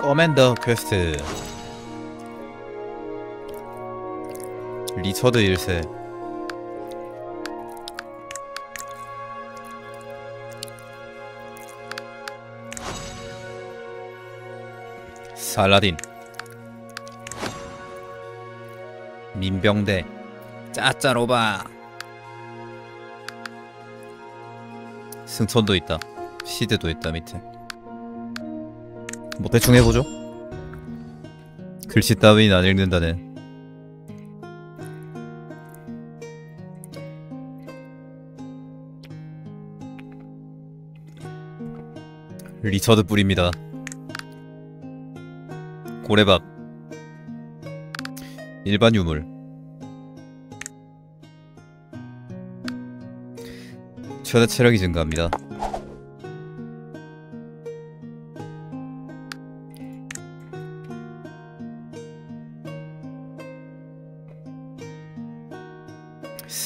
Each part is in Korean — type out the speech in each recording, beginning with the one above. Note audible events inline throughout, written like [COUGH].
커맨더 퀘스트 리처드 1세. 살라딘. 민병대. 짜짜로바. 승천도 있다. 시드도 있다 밑에 뭐 대충 해보죠. 글씨 따위는 안 읽는다네. 리처드 뿔입니다. 고래밥 일반 유물. 최대 체력이 증가합니다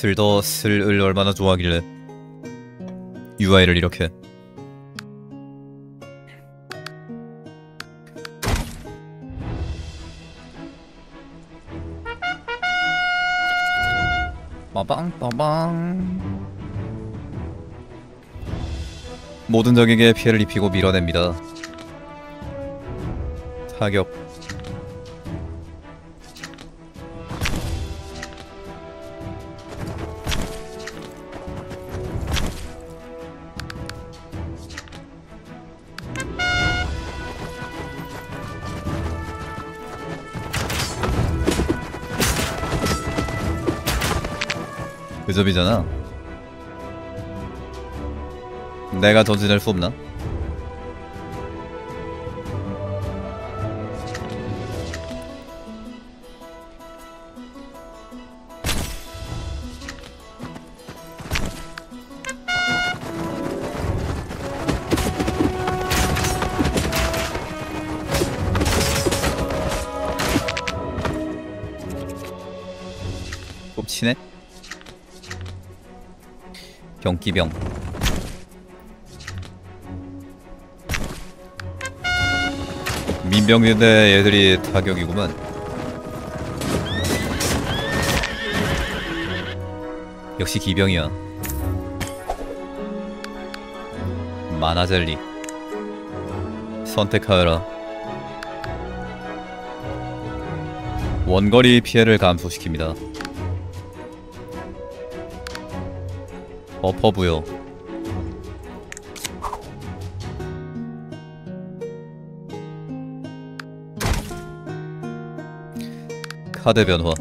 슬더 슬을 얼마나 좋아하길래 UI를 이렇게. 빠방 빠방. 모든 적에게 피해를 입히고 밀어냅니다. 타격 그 점이잖아 내가 전진할 수 없나? 병기병. 민병인데 애들이 타격이구만. 역시 기병이야. 마나젤리. 선택하여라. 원거리 피해를 감소시킵니다 버퍼 부여. 카드 변화.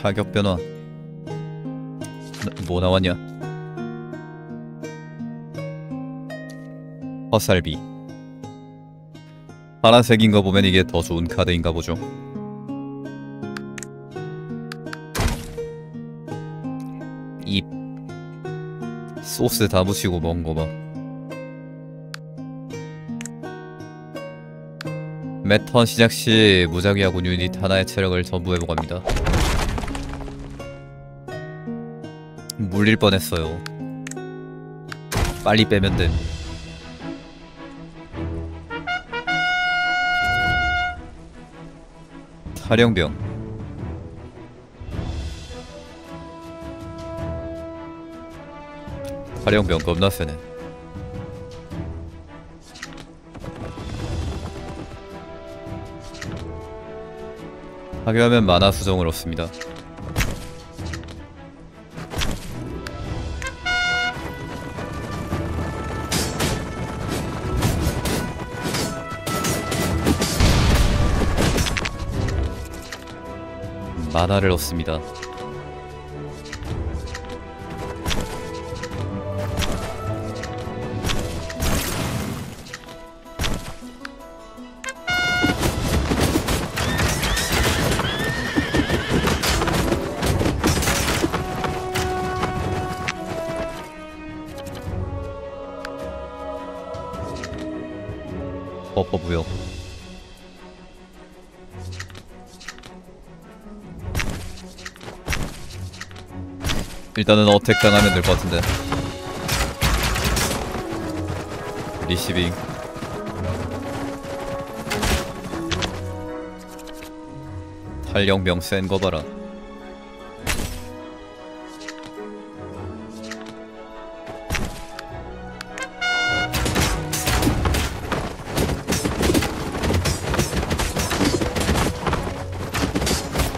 타격 변화. 나- 뭐 나왔냐? 화살비. 파란색인 거 보면 이게 더 좋은 카드인가 보죠 소스 다 묻히고 먹은 거 봐. 매턴 시작 시 무작위하고 유닛 하나의 체력을 전부 회복합니다. 물릴 뻔했어요. 빨리 빼면 됨. 탈영병 탈영병 겁나 세네 파괴하면 만화 수정을 얻습니다. 만화를 얻습니다 일단은 어택 당하면 될 것 같은데. 리시빙. 탄력명 센 거 봐라.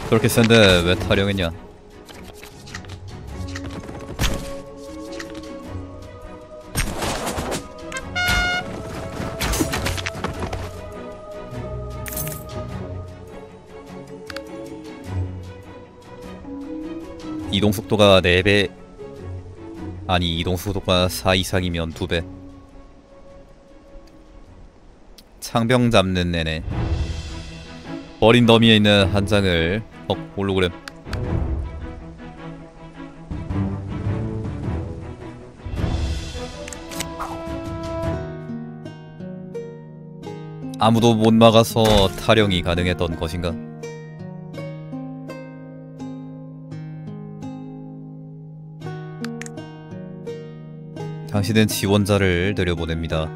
그렇게 센데 왜 타령했냐 이동 속도가 4배 아니 이동 속도가 4 이상이면 2배 창병 잡는 내내 버린 더미에 있는 한 장을 어 홀로그램 아무도 못 막아서 타령이 가능했던 것인가? 당신은 지원자를 들여보냅니다.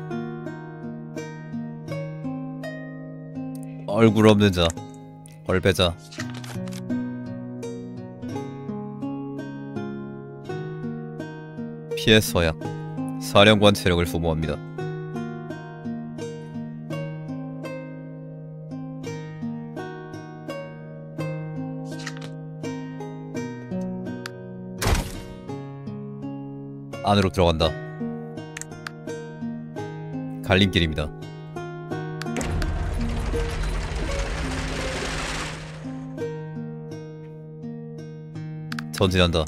얼굴 없는 자, 얼배자. 피해 서약, 사령관 체력을 소모합니다. 안으로 들어간다. 갈림길입니다. 전진한다.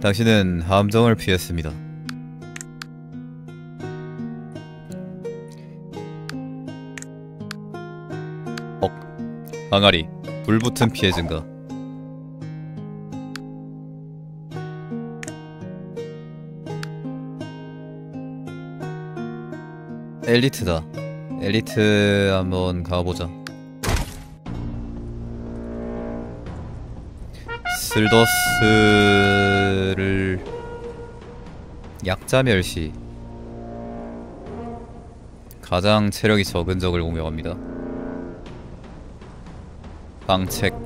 당신은 함정을 피했습니다. 억, 항아리, 불붙은 피해 증가. 엘리트다. 엘리트 한번 가보자. 슬더스를 약자 멸시 가장 체력이 적은 적을 공격합니다. 방책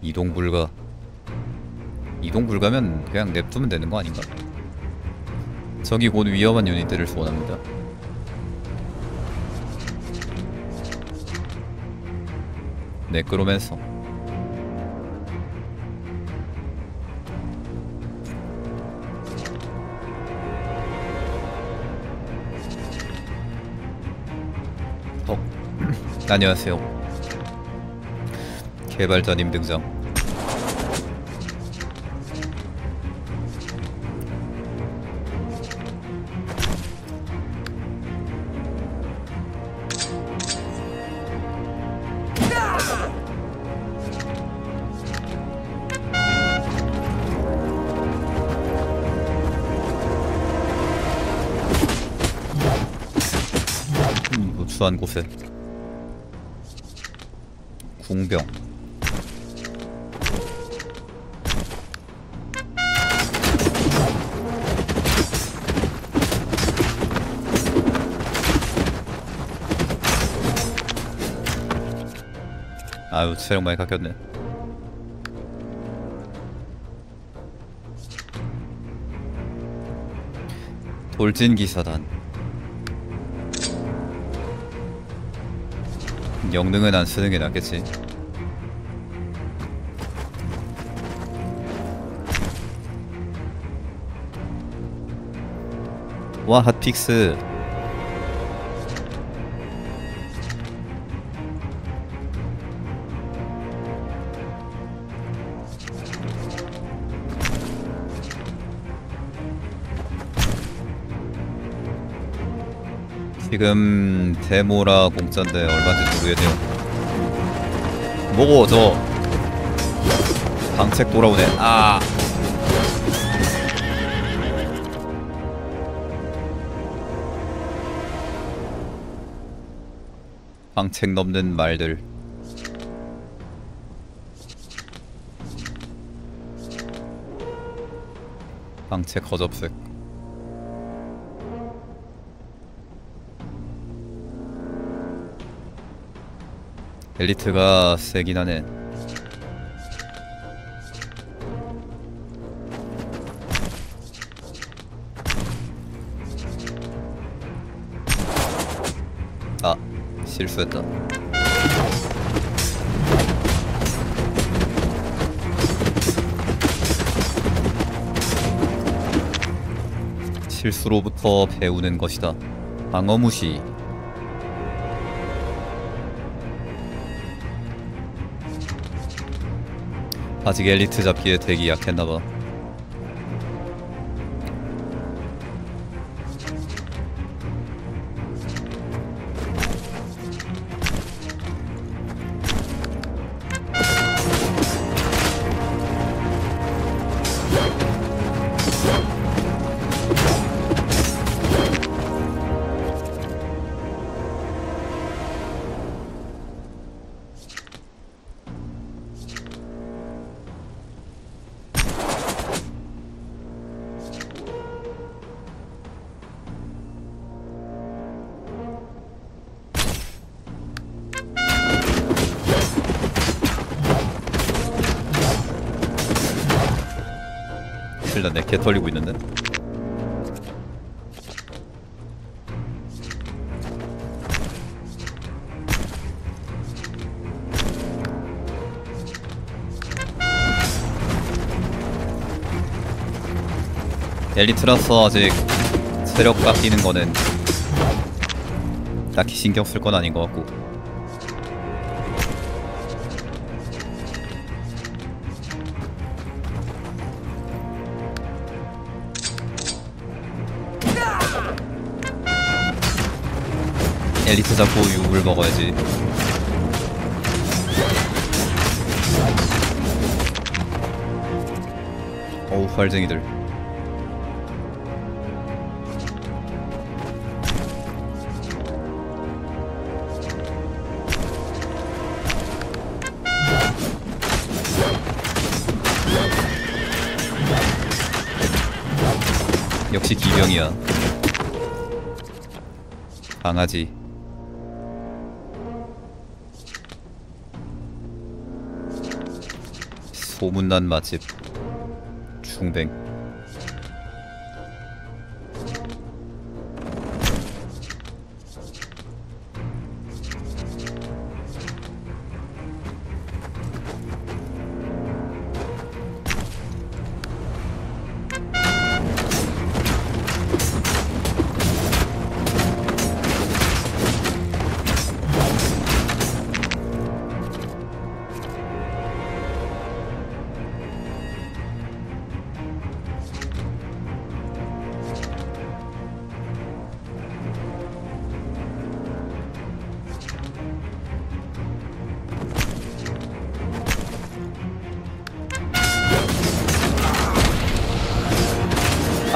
이동 불가 이동 불가면 그냥 냅두면 되는 거 아닌가? 적이 곧 위험한 유닛들을 소환합니다. 네크로맨서 어, [CLEARS THROAT] 안녕하세요. 개발자님 등장. 음, 노출한 곳에. 궁병. 아유 체력 많이 깎였네. 돌진 기사단 영능은 안 쓰는 게 낫겠지. 와 핫픽스 지금 데모라 공짜인데 얼마인지 모르겠네요. 뭐고 저? 방책 돌아오네. 아. 방책 넘는 말들. 방체 거접색 엘리트가 세긴 하네. 아 실수했다. 실수로부터 배우는 것이다. 방어 무시 아직 엘리트 잡기에 되기 약했나봐 엘리트라서 아직 세력 깎이는 거는 딱히 신경 쓸 건 아닌 것 같고. 엘리트 잡고 육을 먹어야지. 어우 활쟁이들 강아지. 소문난 맛집 중뱅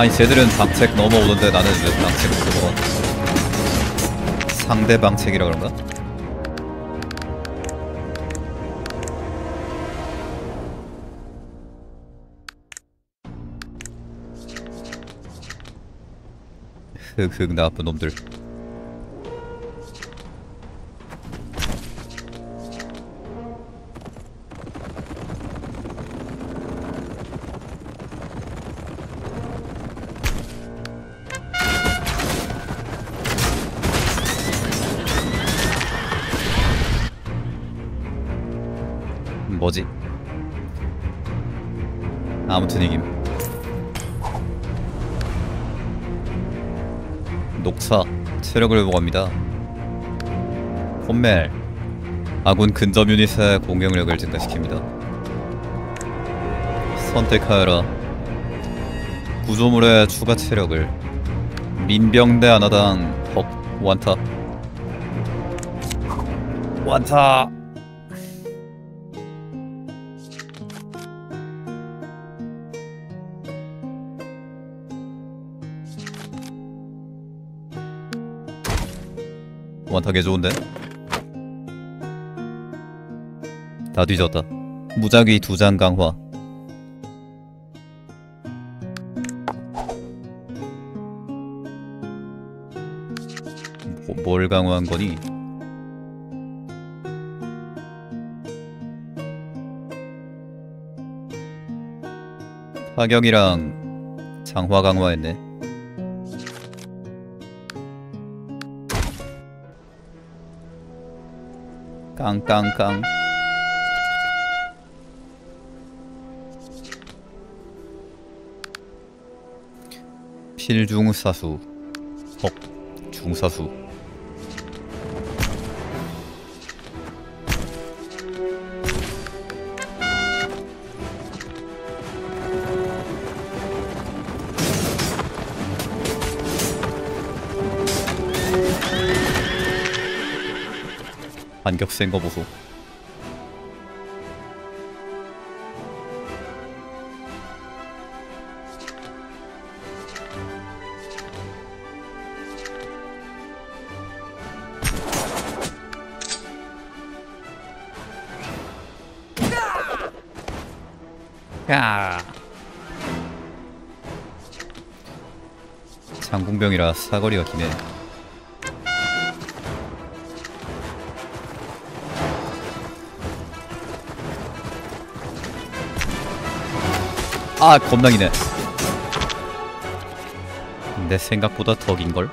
아니 쟤들은 방책 넘어오는데 나는 왜 방책 못 넘어가 상대 방책이라 그런가? 흑흑 나쁜 놈들 체력을 회복합니다. 홈멜. 아군 근접 유닛의 공격력을 증가시킵니다. 선택하여라. 구조물의 추가 체력을 민병대 하나당 헉 완타. 완타 많다 개 좋은데? 다 뒤졌다. 무작위 두 장 강화. 뭐, 뭘 강화한 거니? 타격이랑 장화 강화했네. 깡깡깡. 필중사수. 헉, 중사수. 반격 센 거 보소. 야. 장궁병이라 사거리가 기네. 아 겁나기네 내 생각보다 더 긴걸?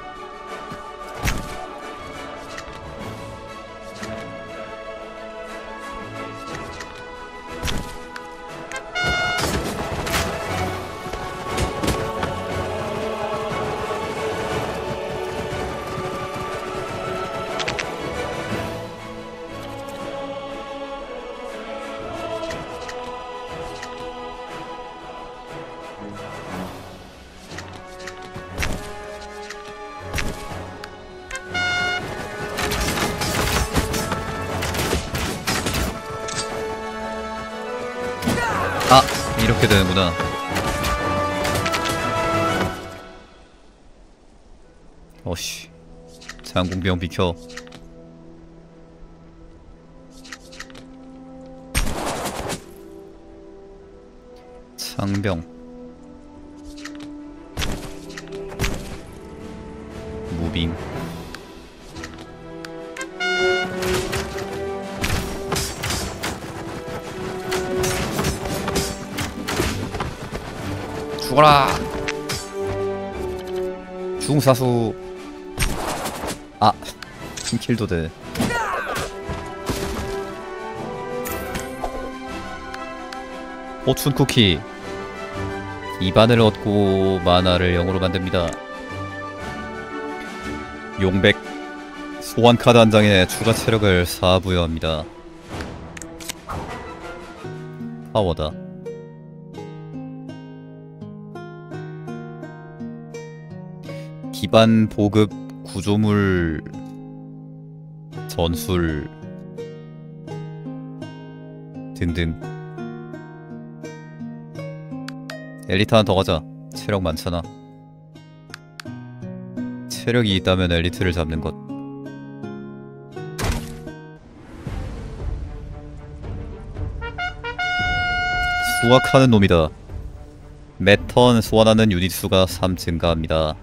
장궁병 비켜. 창병. 무빙. 죽어라! 중사수 킬도 돼. 호춘 쿠키. 이반을 얻고 만화를 0으로 만듭니다. 용백. 소환 카드 한 장에 추가 체력을 4 부여합니다. 파워다. 기반 보급 구조물 전술. 등등 엘리트 하나 더 가자. 체력 많잖아. 체력이 있다면 엘리트를 잡는 것. 수확하는 놈이다. 매턴 소환하는 유닛 수가 3 증가합니다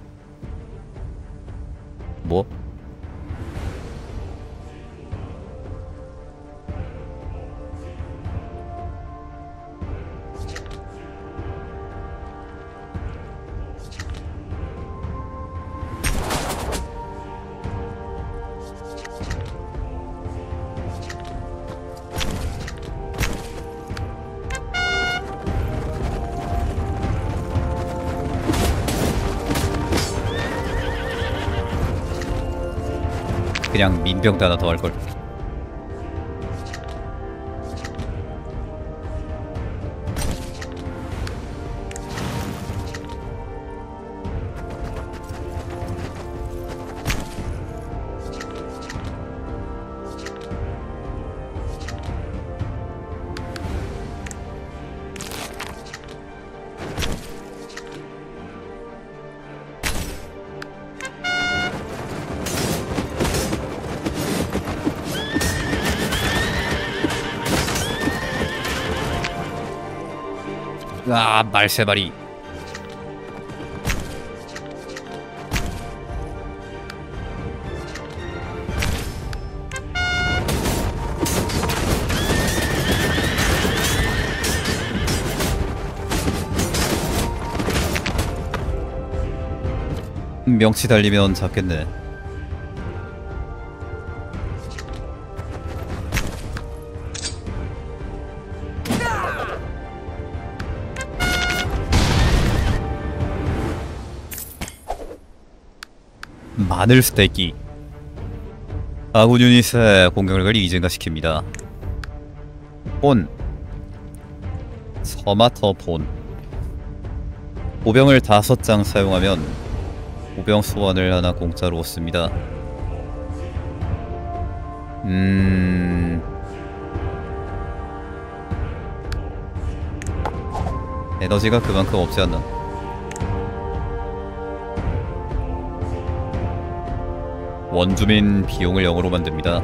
민병대 하나 더 할걸 날세발이 명치 달리면 잡겠네. 마늘 스테이키 아군 유닛의 공격력을 이증가시킵니다. 폰 서마터 폰 보병을 다섯 장 사용하면 보병 소환을 하나 공짜로 얻습니다. 음... 에너지가 그만큼 없지 않나. 원주민 비용을 0으로 만듭니다.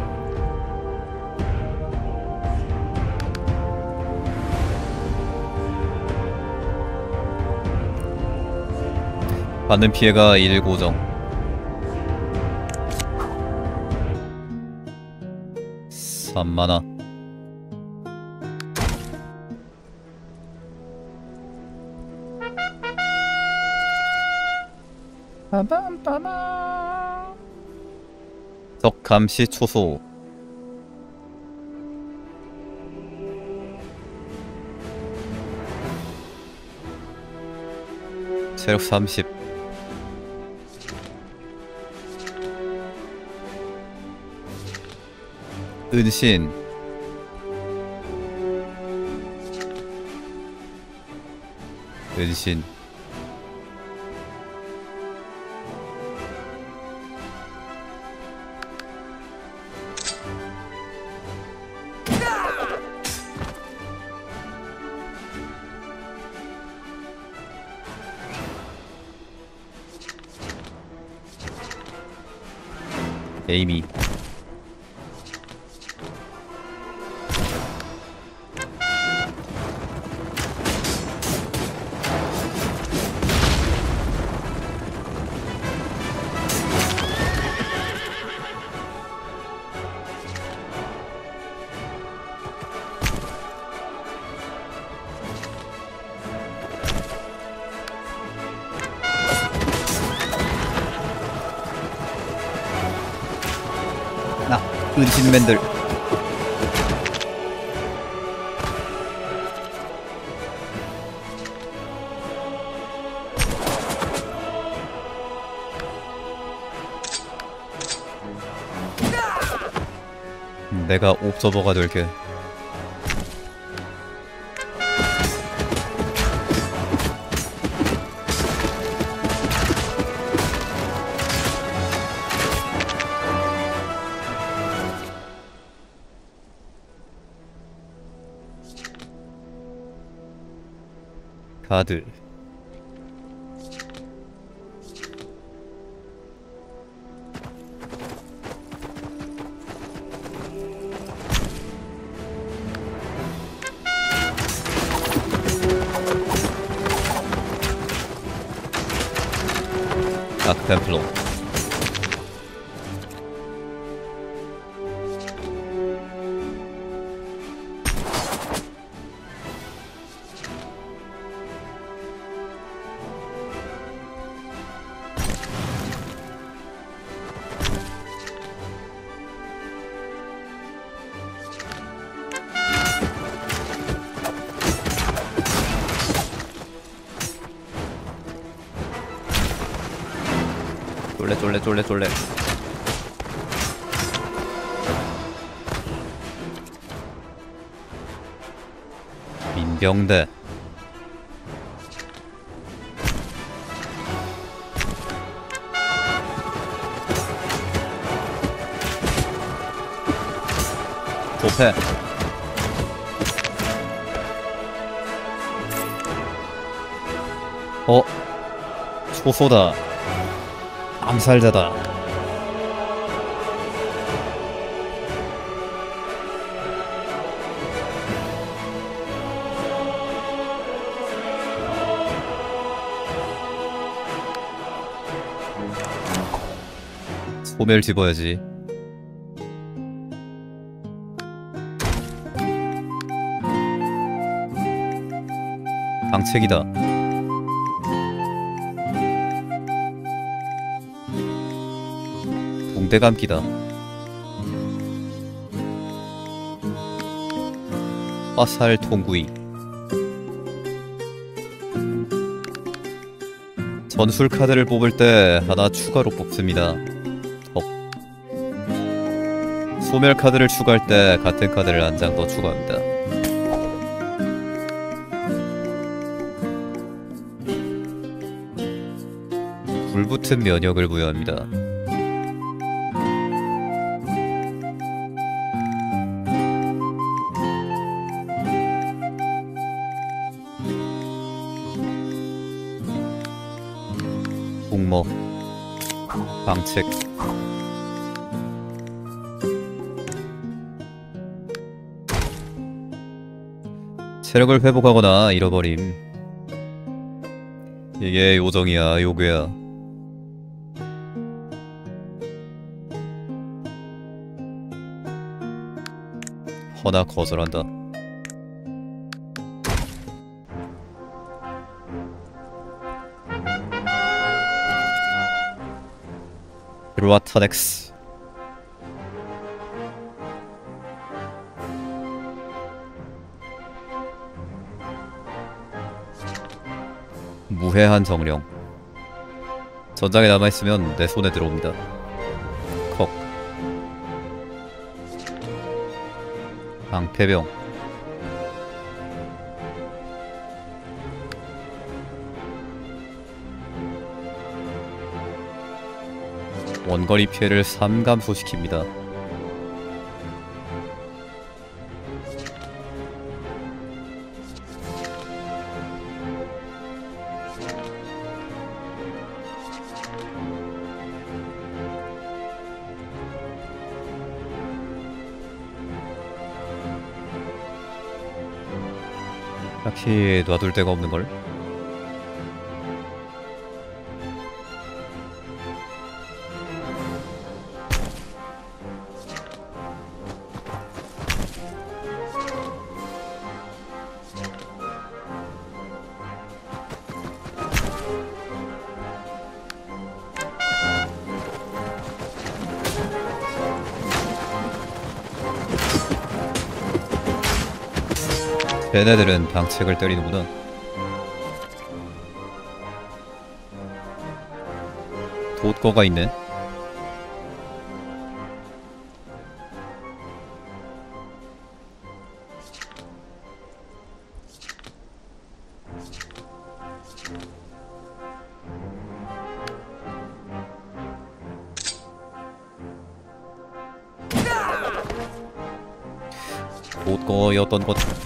받는 피해가 1 고정. 3만화. 적 감시 초소. 체력 30 은신. 은신 맨들. 내가 옵저버가 될게 가드 초소다 암살자다. 소멸 집어야지. 방책이다. 대감기다. 화살 통구이. 전술 카드를 뽑을 때 하나 추가로 뽑습니다. 덕 소멸 카드를 추가할 때 같은 카드를 한 장 더 추가합니다. 불붙은 면역을 부여합니다 체력을 회복하거나 잃어버림. 이게 요정이야 요괴야. 허나 거절한다. 루아타넥스 무해한 정령. 전장에 남아있으면 내 손에 들어옵니다. 컥. 방패병. 원거리 피해를 3감소시킵니다 놔둘 데가 없는걸? 얘네들은 방책을 때리는구나. 돛거가 있네. 돛거였던 것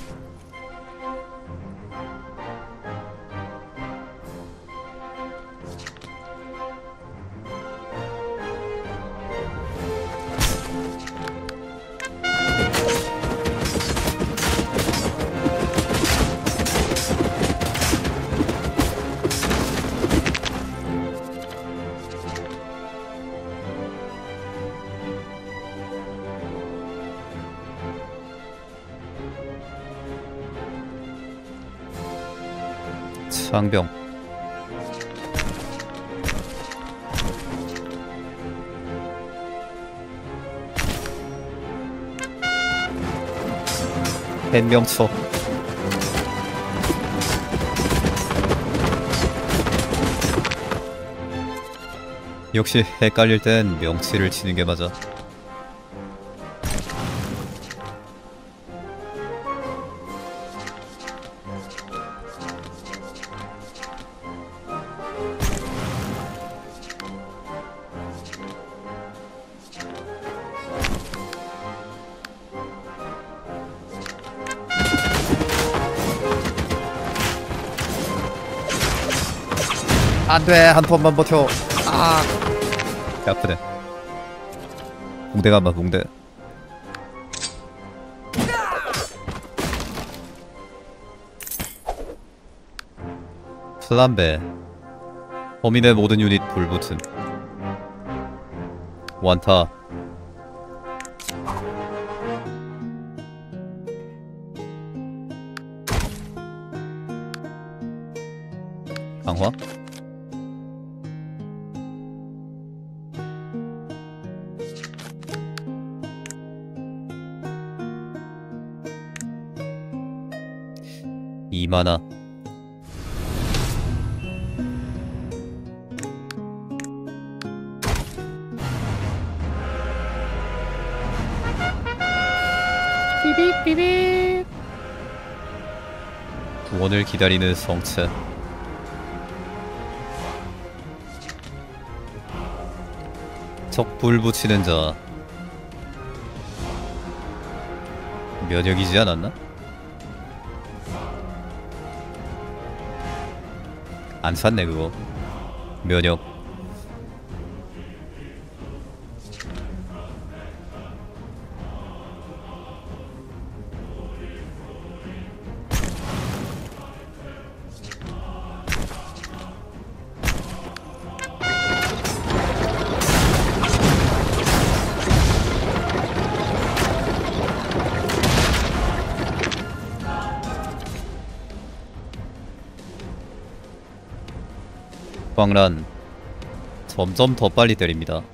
햇명처 역시 헷갈릴 땐 명치를 치는 게 맞아 안돼. 한 턴만 버텨. 아. 배 아프네 붕대 가마 붕대. 플란베 범인의 모든 유닛 불붙음. 완타 기다리는 성체. 적불 붙이는 자. 면역이지 않았나? 안 샀네 그거. 면역 광란 점점 더 빨리 때립니다.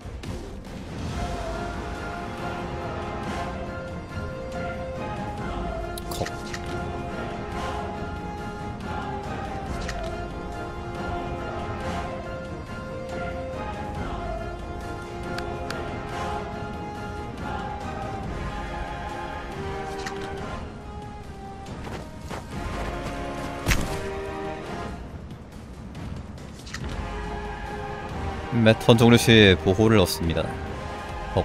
매턴 종료 시 보호를 얻습니다. 헉.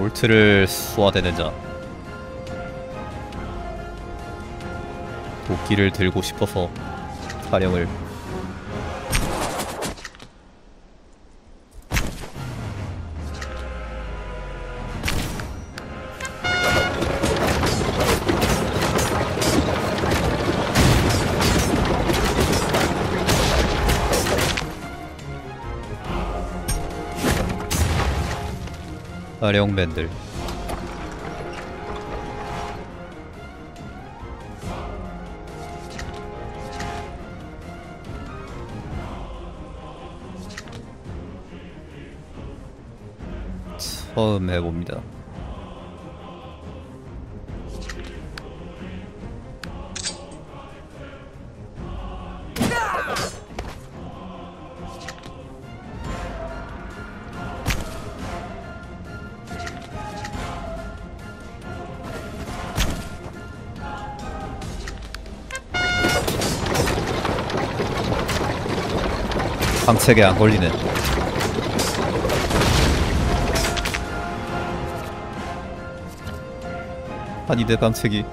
올 소화되는 자 도끼를 들고 싶어서 사령을. 사령맨들 처음 해봅니다. 방책에 안 걸리는 아니 내 방책이.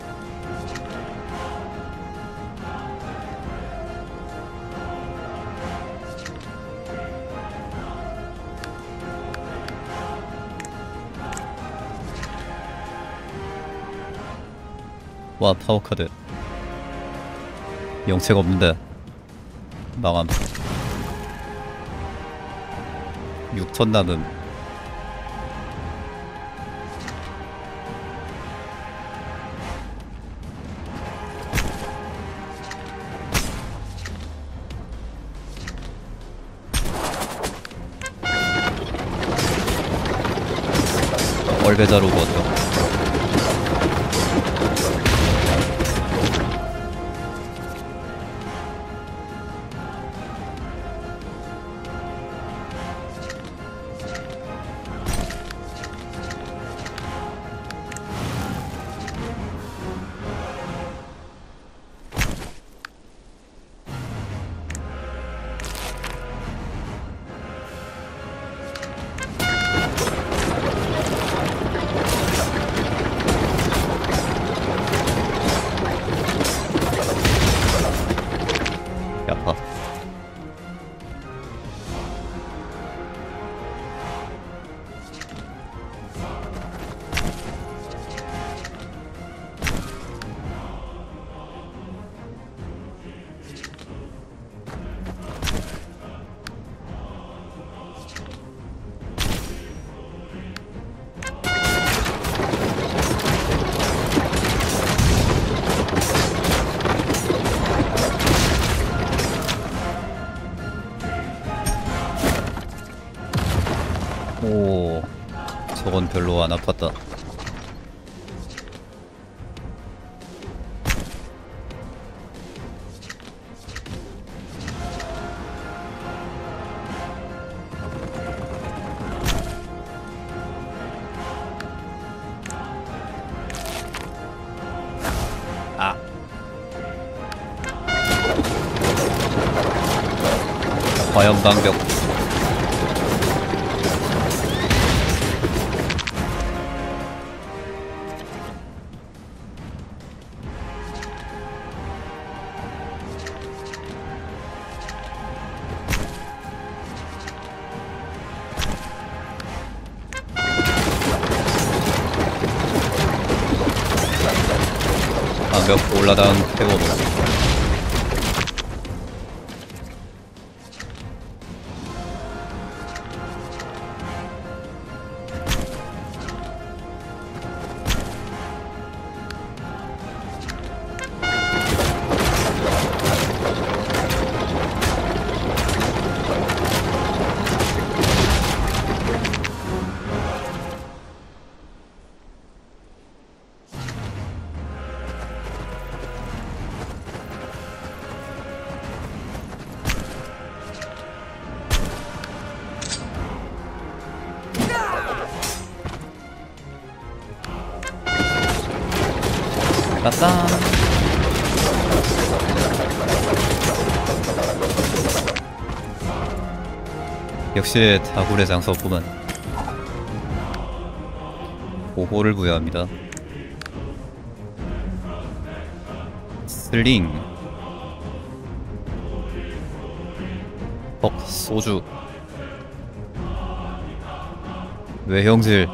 와 파워카드. 영책 없는데. 망함. 6천 남음 오, 역시 다굴의 장소구만. 보호를 부여합니다. 슬링. 헉, 소주. 외형질.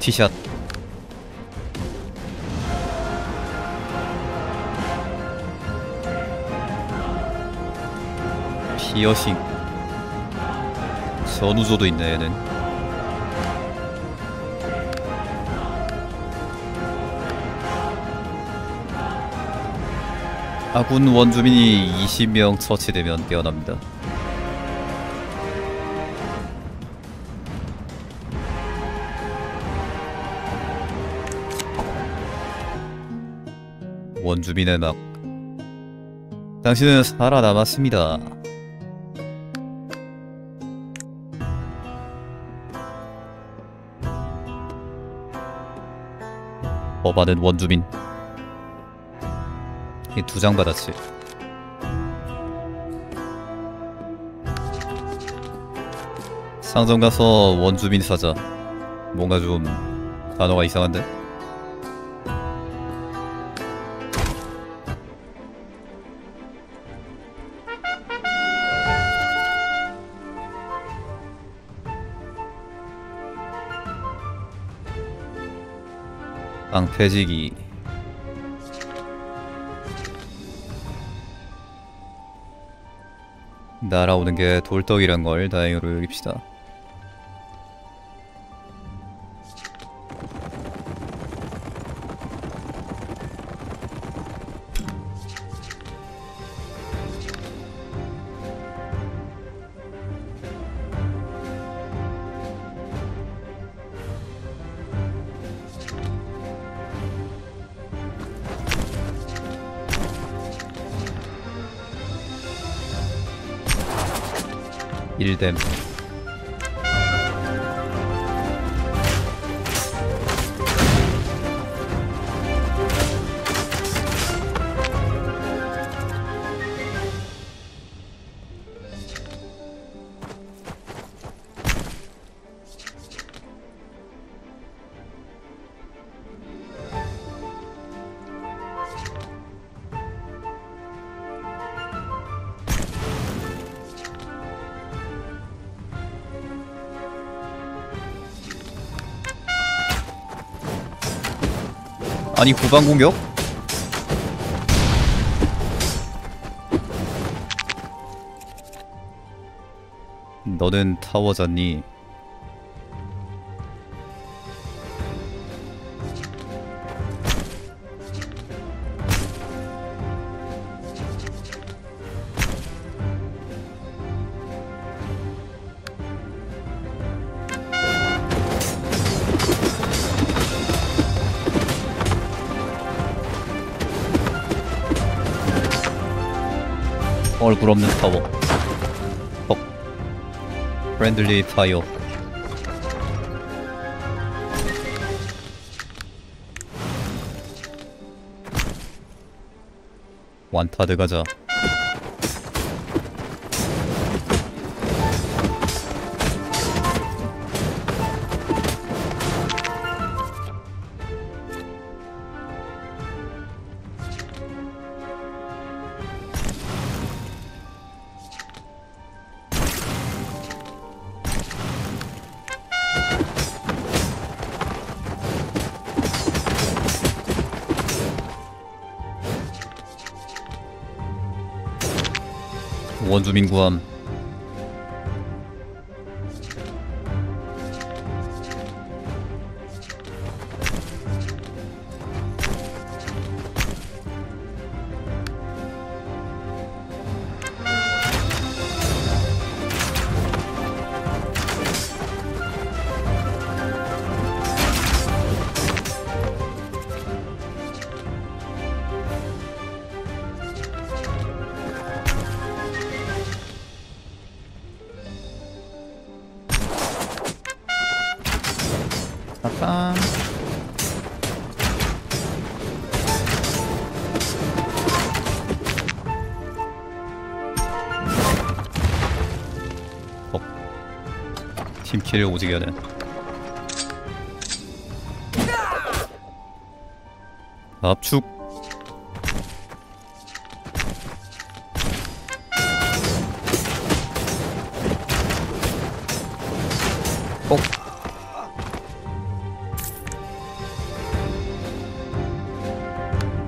티샷. 피어싱. 전우조도 있네 얘는. 아군 원주민이 20명 처치되면 깨어납니다 원주민의 막 당신은 살아남았습니다. 법안은 원주민 이 두 장 받았지. 상점 가서 원주민 사자. 뭔가 좀 단어가 이상한데? 방패지기 날아오는 게 돌떡이란 걸 다행으로 여깁시다. 일 아니 후방 공격? 너는 타워잖니? 얼굴 없는 타워. 헉 프렌들리 파이어 완타드 가자 원 팀킬을 오지게 하네 압축. 어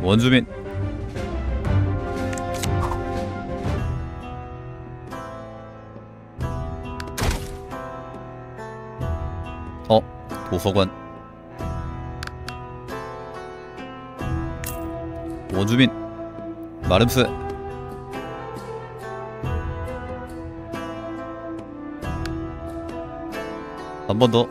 원주민 도서관. 원주민 마름스 한 번 더.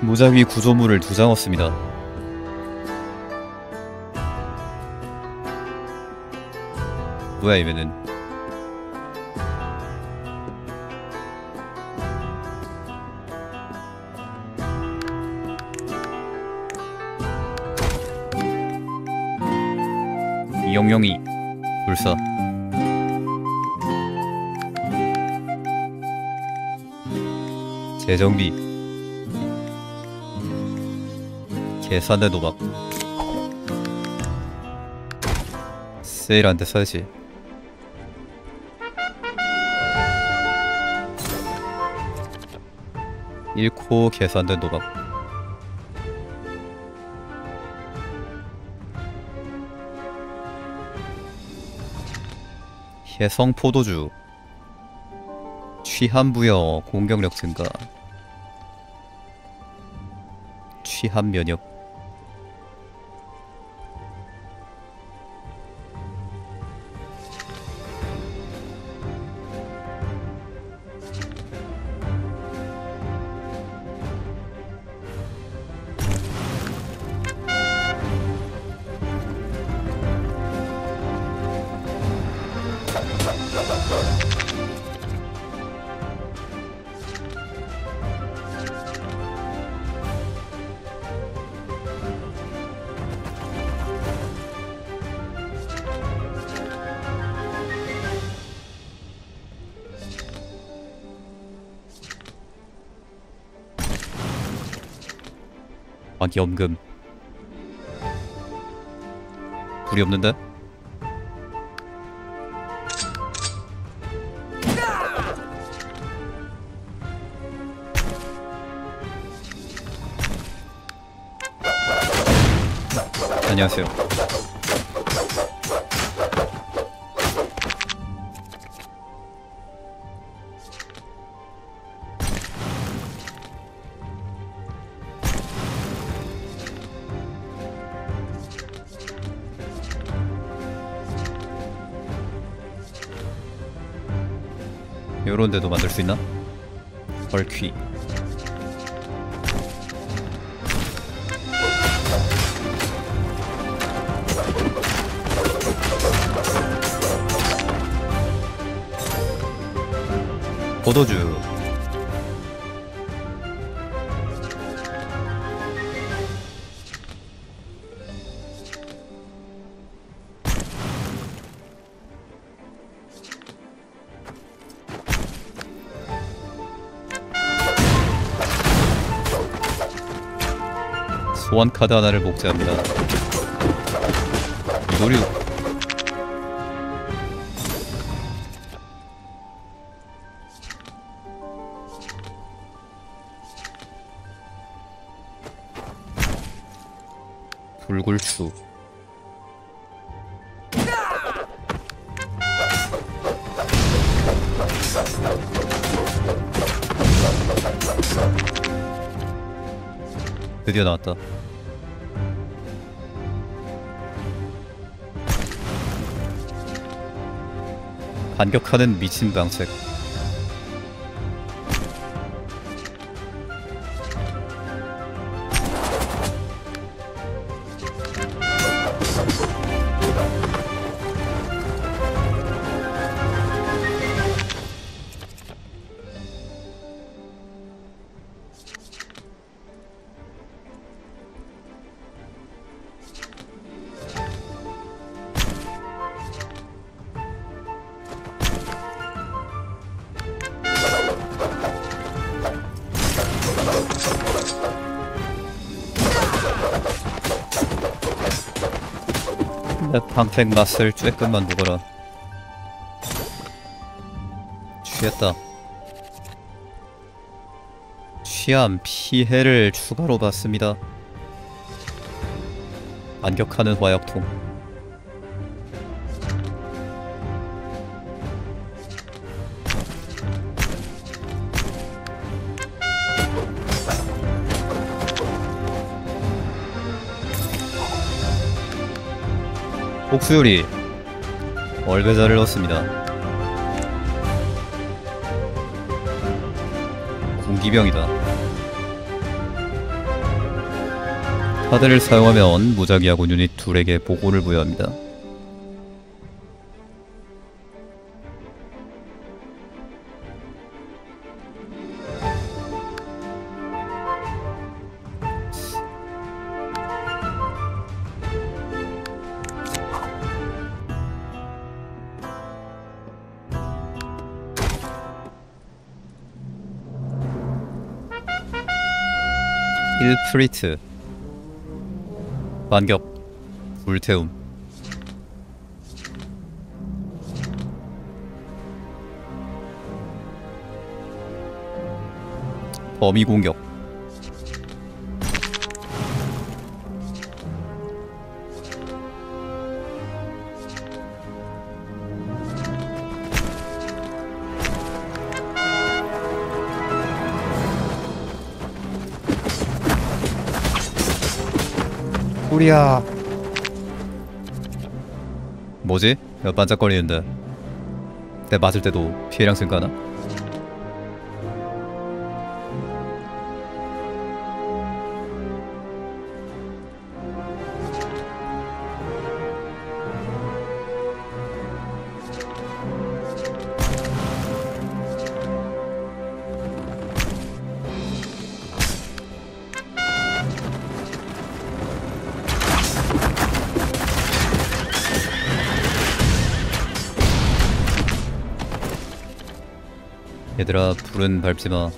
무작위 구조물을 두 장 얻습니다. 뭐야 이면은 영영이. 불사 재정비. 계산대 도박 세일한테 써야지. 잃고 계산된 도박 해성 포도주. 취한 부여 공격력 증가. 취한 면역 연금 불이 없는데? 안녕하세요 포도주 소환 카드 하나를 복제합니다. 이도류 드디어 나왔다. 반격하는 미친 방책. 내 방택 맛을 쬐끔만 먹어라. 취했다. 취함 피해를 추가로 받습니다. 반격하는 화약통. 복수요리 월배자를 넣습니다. 공기병이다. 카드를 사용하면 무작위하고 유닛 둘에게 보고를 부여합니다. 일프리트. 반격. 불태움. 범위 공격 우리야 뭐지? 야, 반짝거리는데 내 맞을 때도 피해량 증가나? 불은 밟지마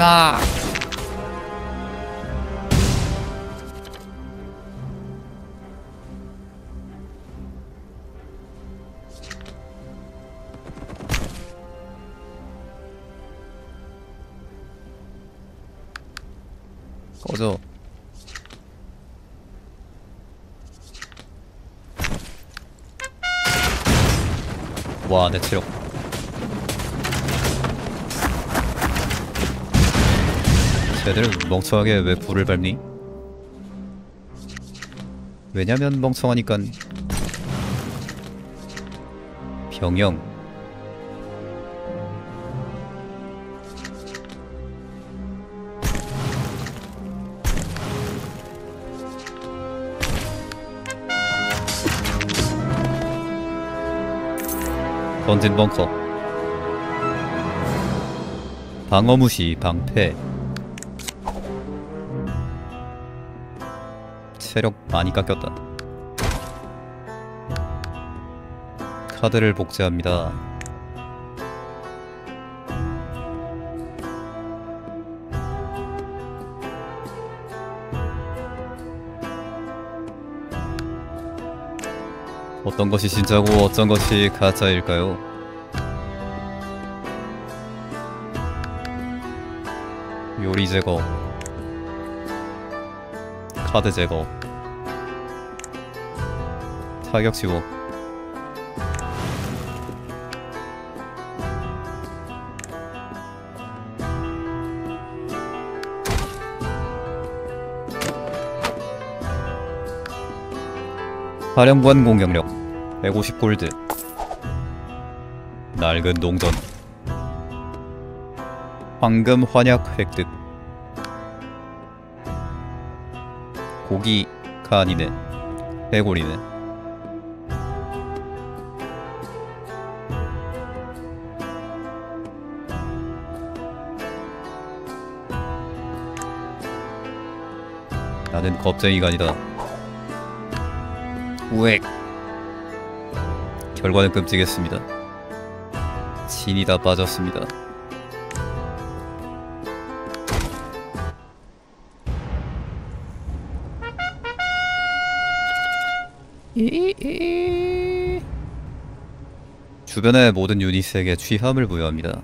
오지마 꺼져 와 내 체력 멍청하게 왜 불을 밟니? 왜냐면 멍청하니깐 병영. 던진 벙커. 방어 무시 방패 많이 깎였다. 카드를 복제합니다. 어떤 것이 진짜고 어떤 것이 가짜일까요? 요리 제거 카드 제거 지워 화령관 공격력 150골드. 낡은 동전 황금 환약 획득. 고기가 아니네. 해골이네 나는 겁쟁이가 아니다. 우엑 결과는 끔찍했습니다. 진이 다 빠졌습니다. 주변의 모든 유닛에게 취함을 부여합니다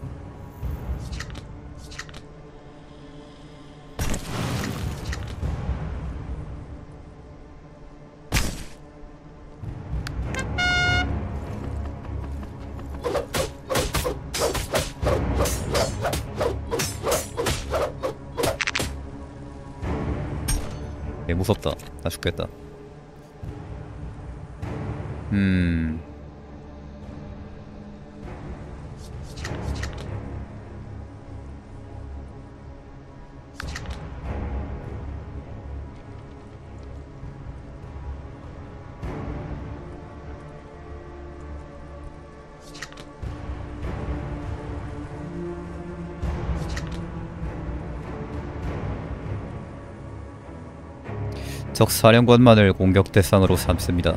나 적 사령관만을 공격 대상으로 삼습니다.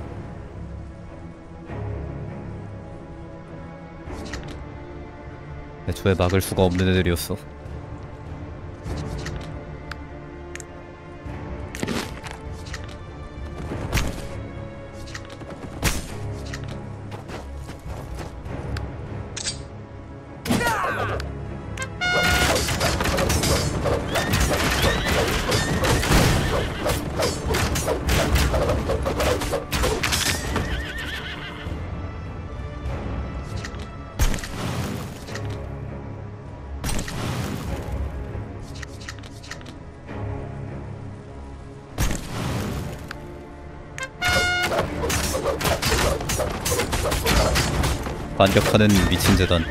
애초에 막을 수가 없는 애들이었어. 반격하는 미친 재단.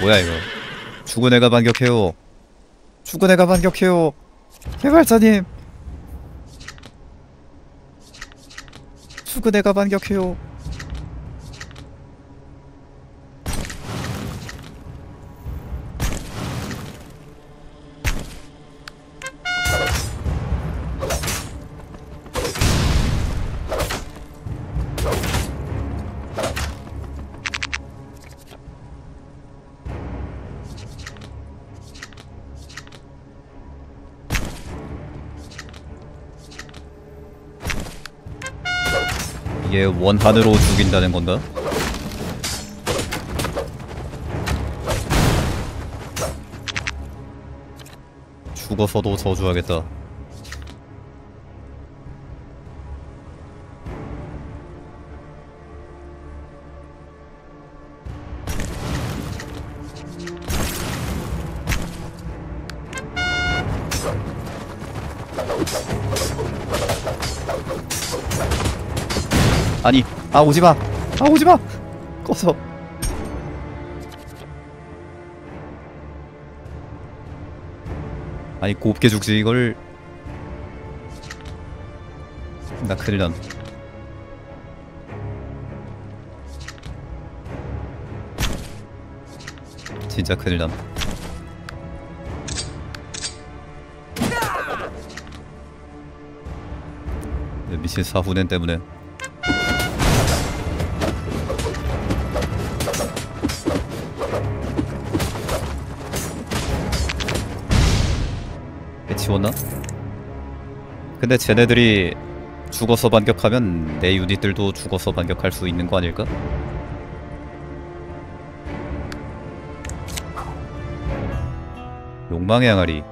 뭐야 이거? 죽은 애가 반격해요. 죽은 애가 반격해요. 개발자님. 죽은 애가 반격해요 원한으로 죽인다는 건가? 죽어서도 저주하겠다. 아니, 아 오지 마. 아 오지 마. 꺼서. 아니 곱게 죽지 이걸. 나 큰일 남. 진짜 큰일 남. 내 미친 사후넨 때문에 근데 쟤네들이 죽어서 반격하면 내 유닛들도 죽어서 반격할 수 있는 거 아닐까? 욕망의 항아리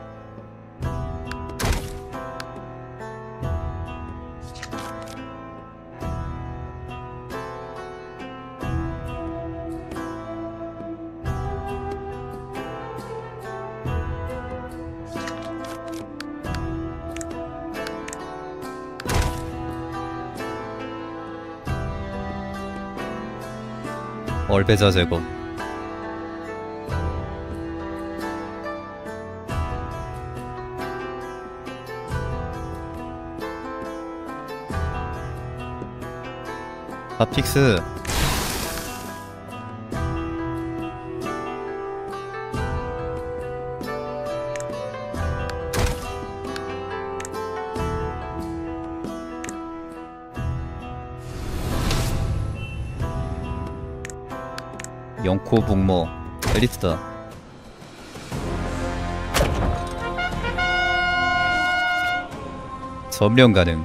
얼배자 제거 아 픽스 영코 북모 엘리트다. 점령 가능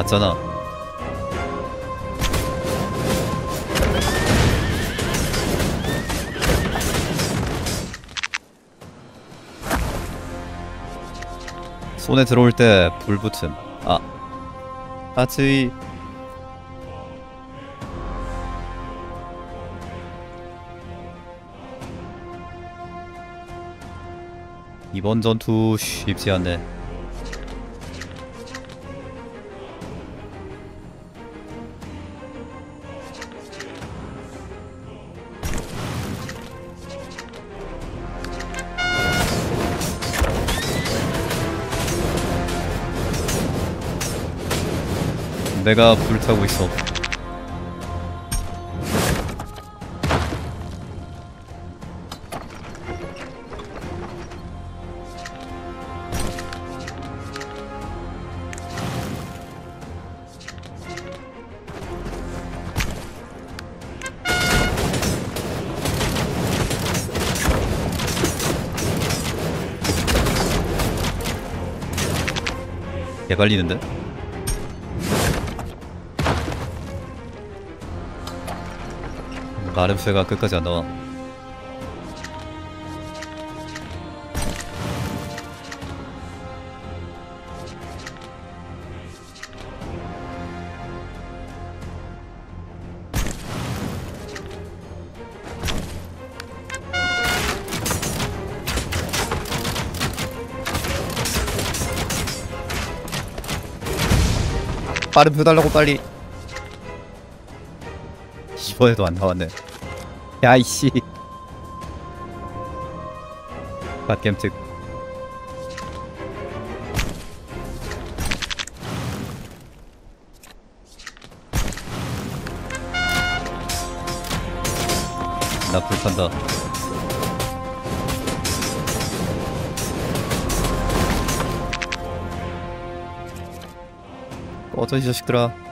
봤잖아. 손에 들어올 때 불 붙음. 아 아츠이 이번 전투 쉽지 않네 내가 불타고 있어 개발리는데? 마름쇠가 끝까지 안 나와. 빠른 펴달라고 빨리 이번에도 안 나왔네 야 이씨. 갓겜특 나 불탄다. 꺼져 이 자식들아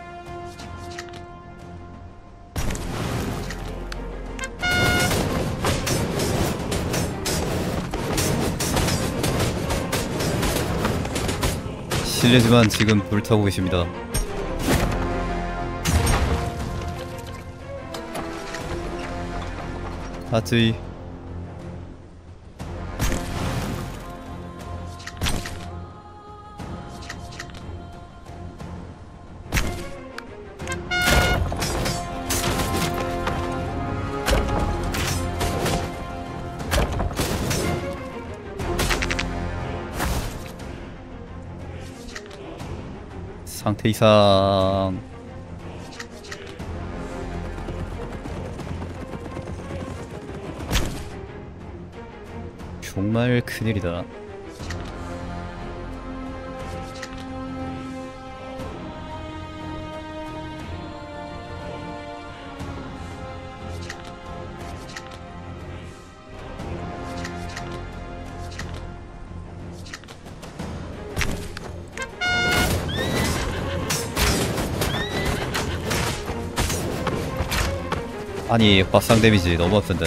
실례지만 지금 불타고 계십니다. 하트이 상태 이상. 정말 큰일이다 아니 박상 데미지 너무 아픈데.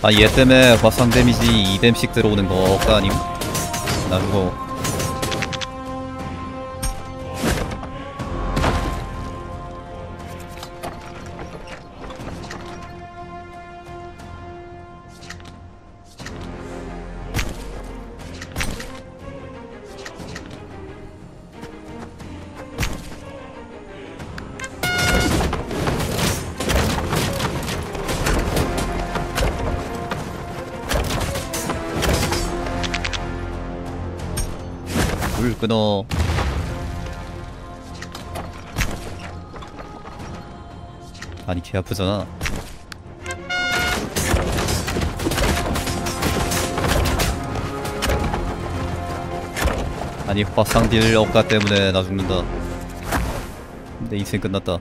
아 얘 때문에 박상 데미지 2뎀씩 들어오는 거가 아님? 나 그거 아프잖아. 아니 화상 딜 억가 때문에 나 죽는다. 내 인생 끝났다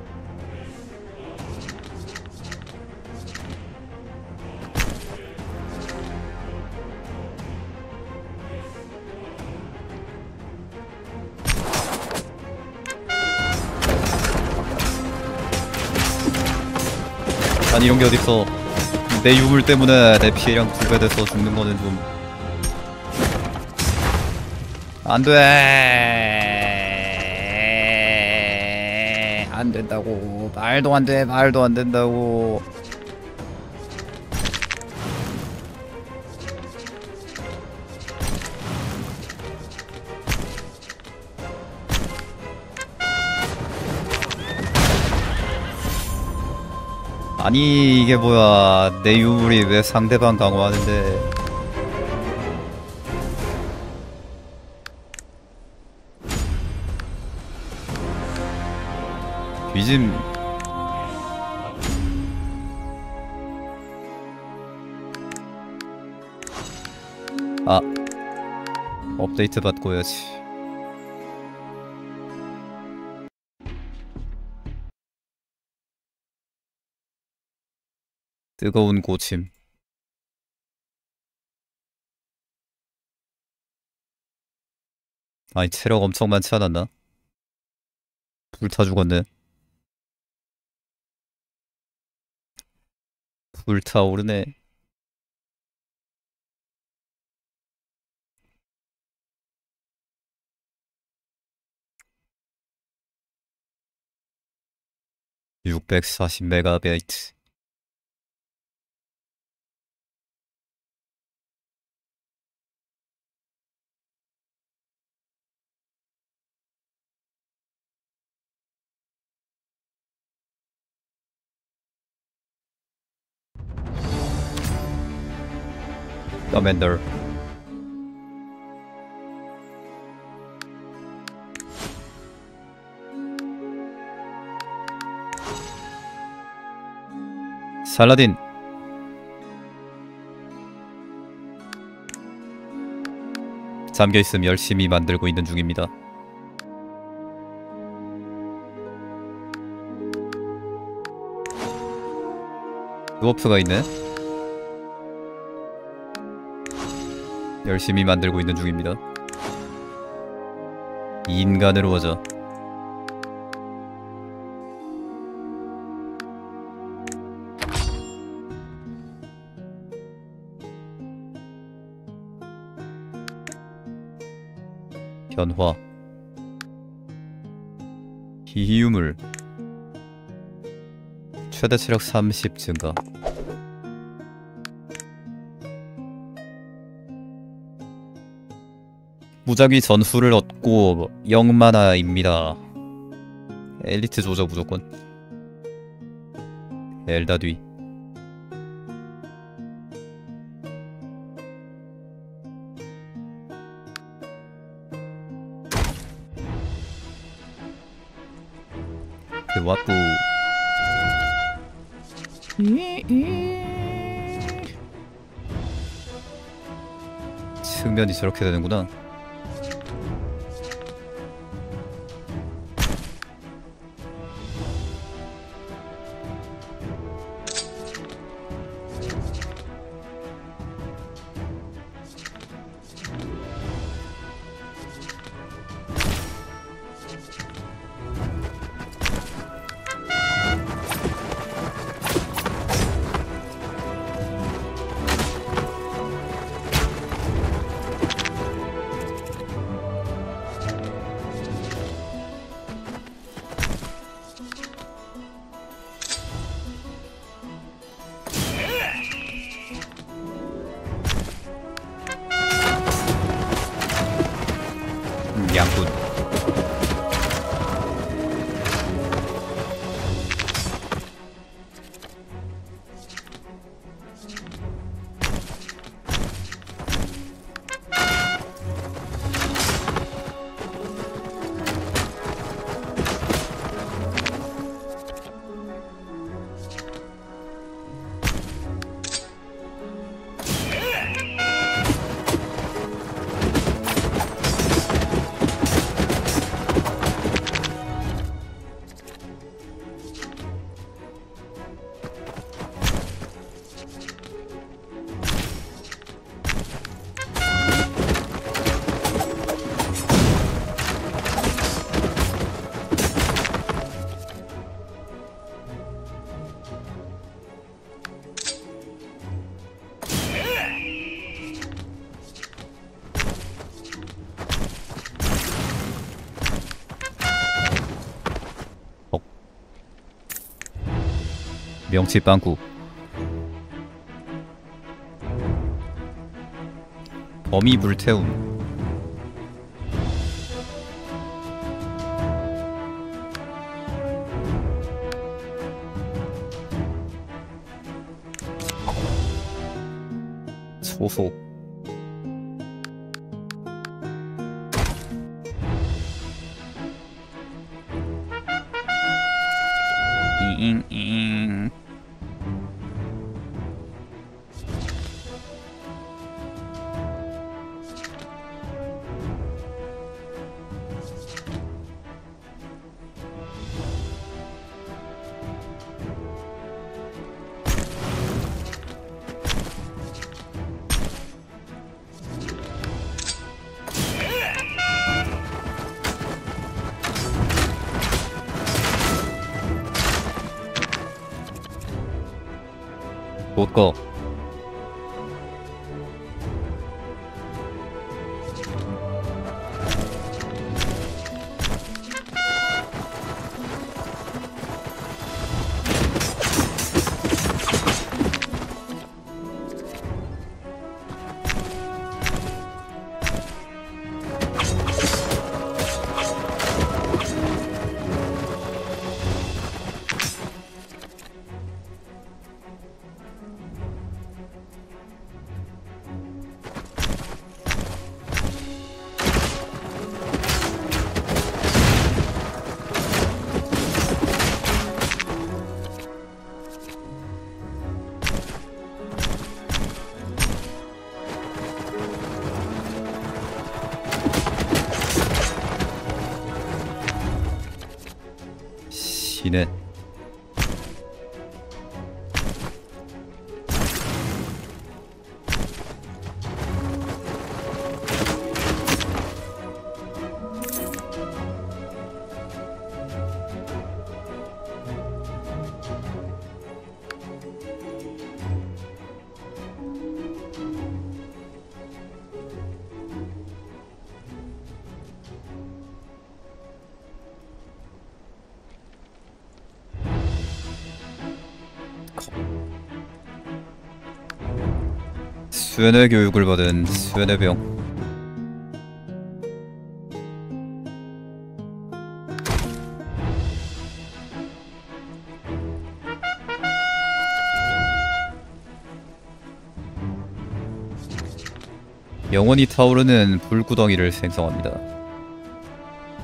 아니 이런 게 어딨어. 내 유물 때문에 내 피해량 두 배 돼서 죽는 거는 좀. 안돼. 안 된다고. 말도 안돼. 말도 안 된다고 아니 이게 뭐야 내 유물이 왜 상대방 강화하는데. 뒤짐 아 업데이트 받고 해야지 뜨거운 고침 아니 체력 엄청 많지 않았나? 불타 죽었네. 불타오르네. (640 메가바이트) 커맨더. 살라딘. 잠겨있음 열심히 만들고 있는 중입니다. 드워프가 있네 열심히 만들고 있는 중입니다. 인간으로 하자. 변화 희유물 최대 체력 30 증가 무작위 전후를 얻고 0만화입니다. 엘리트 조져 무조건. 엘다 뒤. 그 와꾸. 측면이 저렇게 되는구나. 명치 빵꾸. 범위 불태움. 수연의 교육을 받은 수연의 병. 영원히 타오르는 불구덩이를 생성합니다.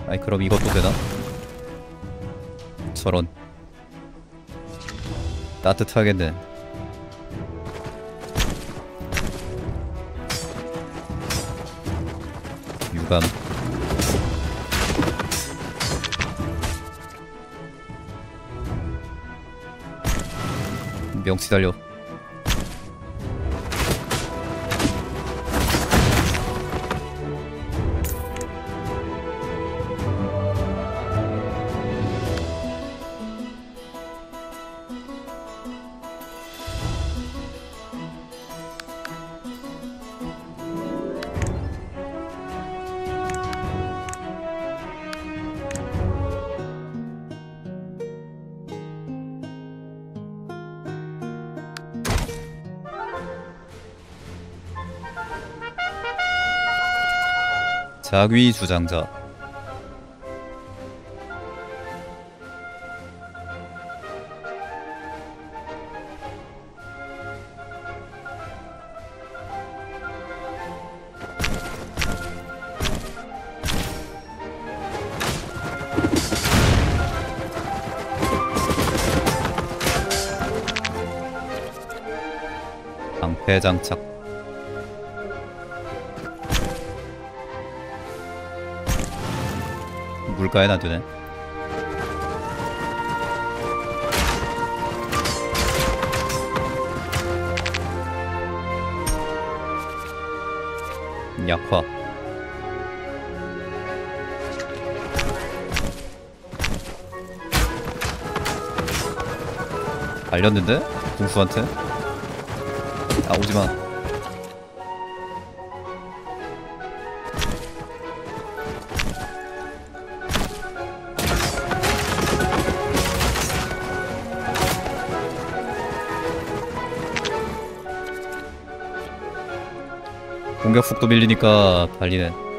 아이 그럼 이것도 되나? 저런. 따뜻하겠네 유감 명치 달려 자귀 주장자. 장착 물가에 놔두네 약화 발렸는데? 궁수한테? 아 오지마 공격 속도 밀리니까 발리네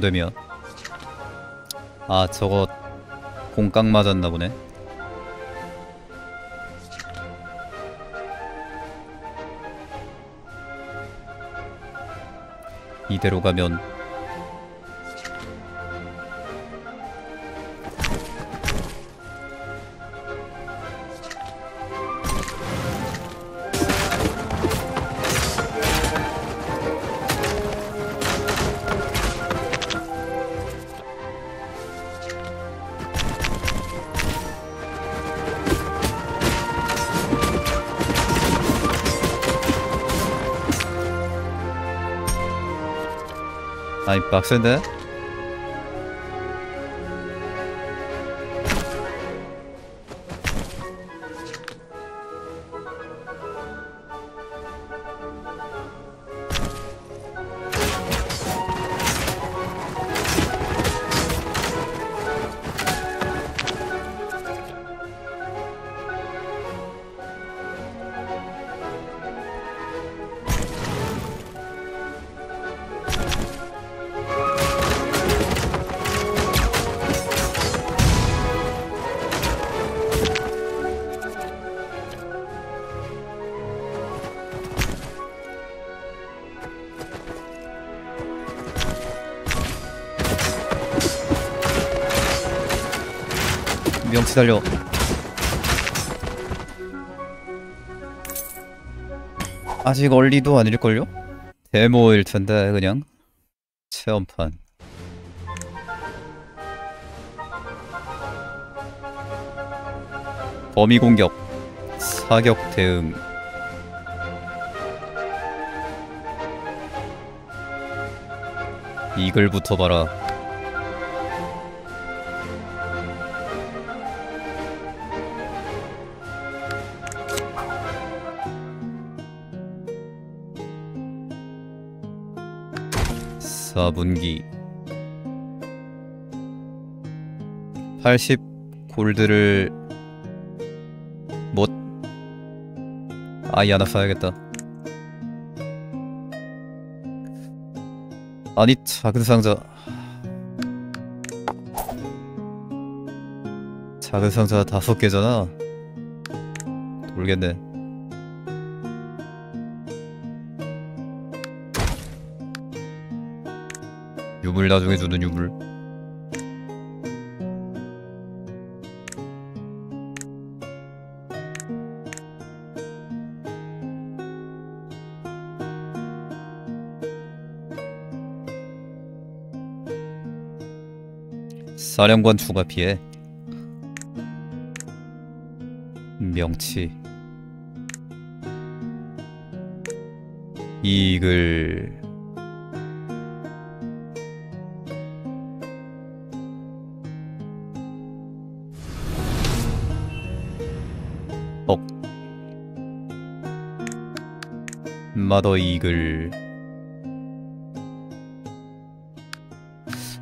왜 방어됨이야 아 저거 공깡 맞았나 보네. 이대로 가면 빡센데? 아직 얼리도 아닐걸요? 데모일 텐데 그냥. 체험판. 범위 공격. 사격 대응. 이글부터 봐라 사분기. 80 골드를 못 아이 하나 사야겠다. 아니 작은 상자. 작은 상자 다섯 개잖아. 모르겠네 유물 나중에 주는 유물. 사령관 추가 피해. 명치. 이글 마더 이글.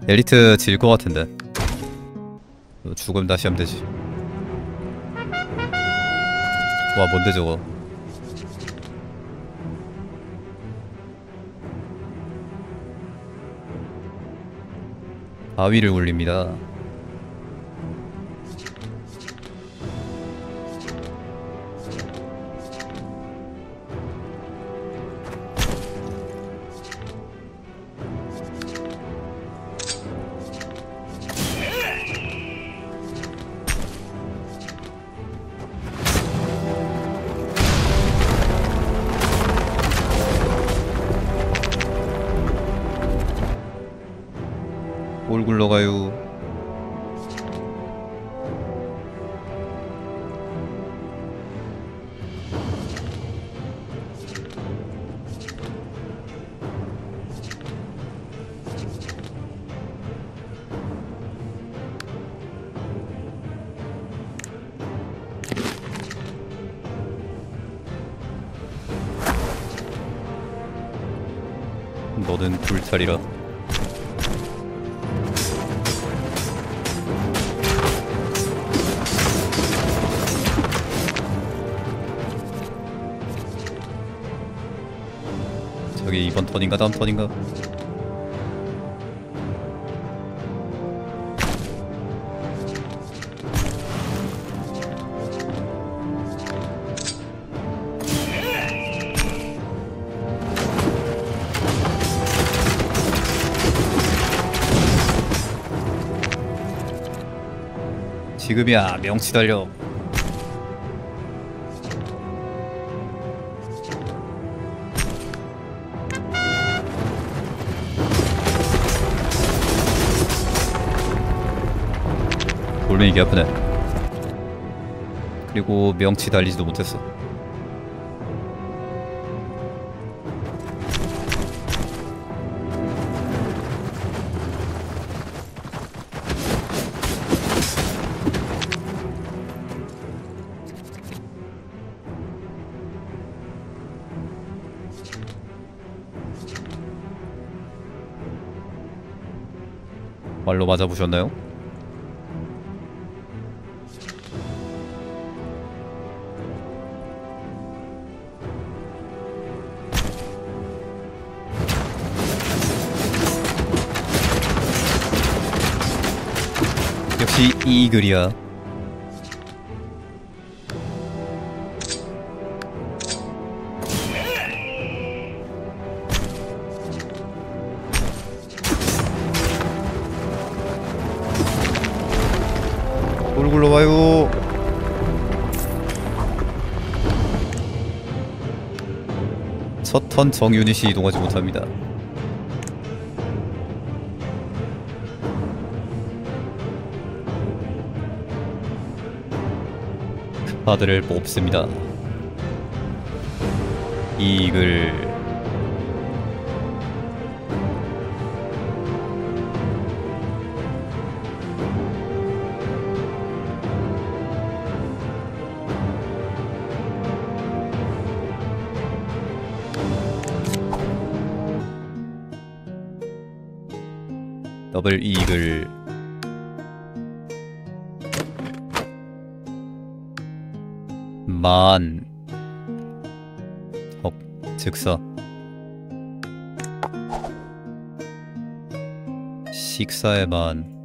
엘리트 질 것 같은데. 어, 죽음 다시 하면 되지. 와 뭔데 저거? 바위를 올립니다 지금이야 명치 달려 개 아프네. 그리고 명치 달리지도 못했어 말로 맞아보셨나요? 역시 이 글이야. 첫턴 정유닛이 이동하지 못합니다. 카드를 뽑습니다. 이글 더블 이글. 만. 헉, 즉사 식사의 만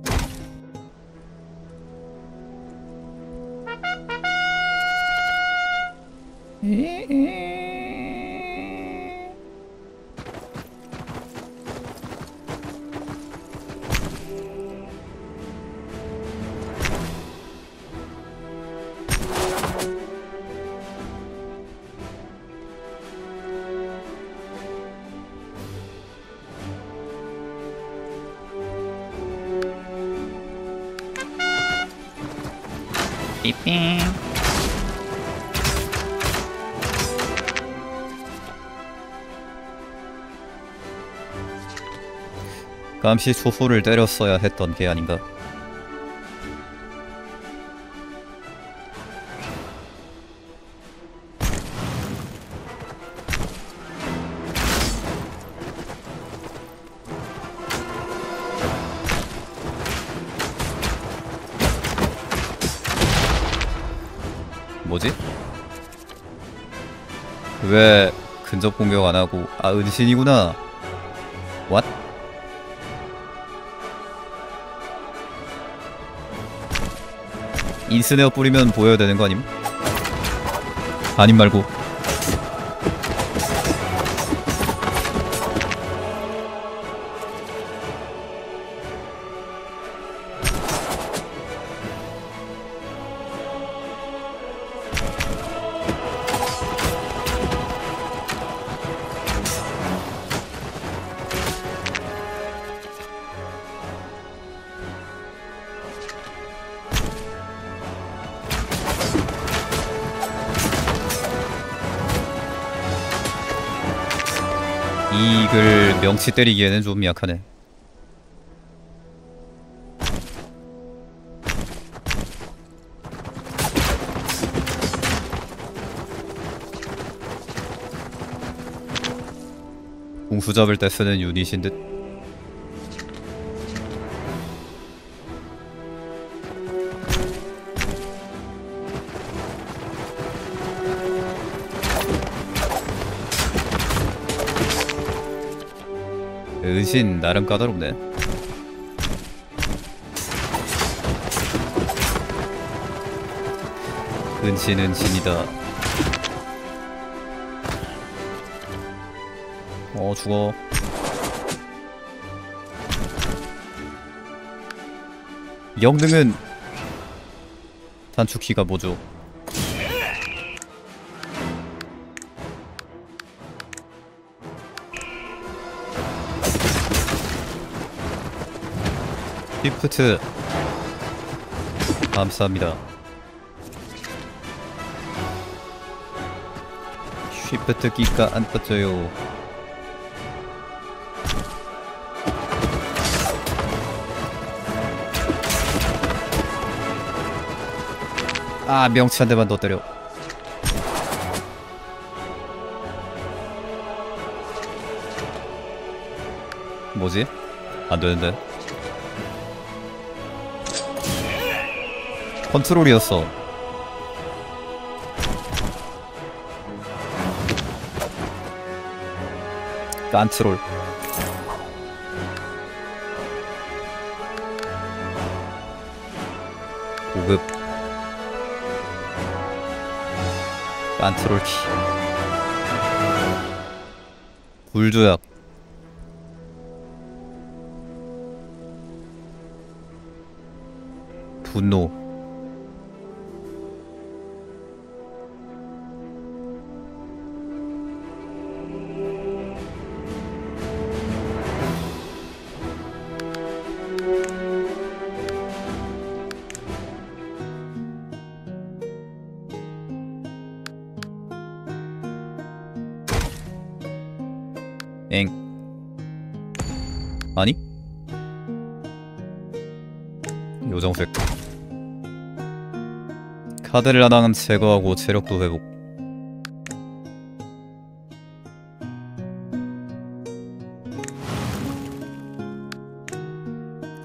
삥 감시 소수를 때렸어야 했던 게 아닌가 공격 안 하고 아 은신이구나. What? 인스네어 뿌리면 보여야 되는 거 아님? 아님 말고 명치 때리기에는 좀 약하네. 공수 잡을 때 쓰는 유닛인 듯. 은신 나름 까다롭네. 은신은 신이다. 어 죽어. 영능은 단축키가 뭐죠? 피프트 감사합니다. 쉬프트 끼가 안 떠져요. 아 명치 한 대만 더 때려. 뭐지? 안 되는데. 컨트롤이었어. 깐트롤. 고급 깐트롤 키. 불조약. 카드를 하나는 제거하고 체력도 회복.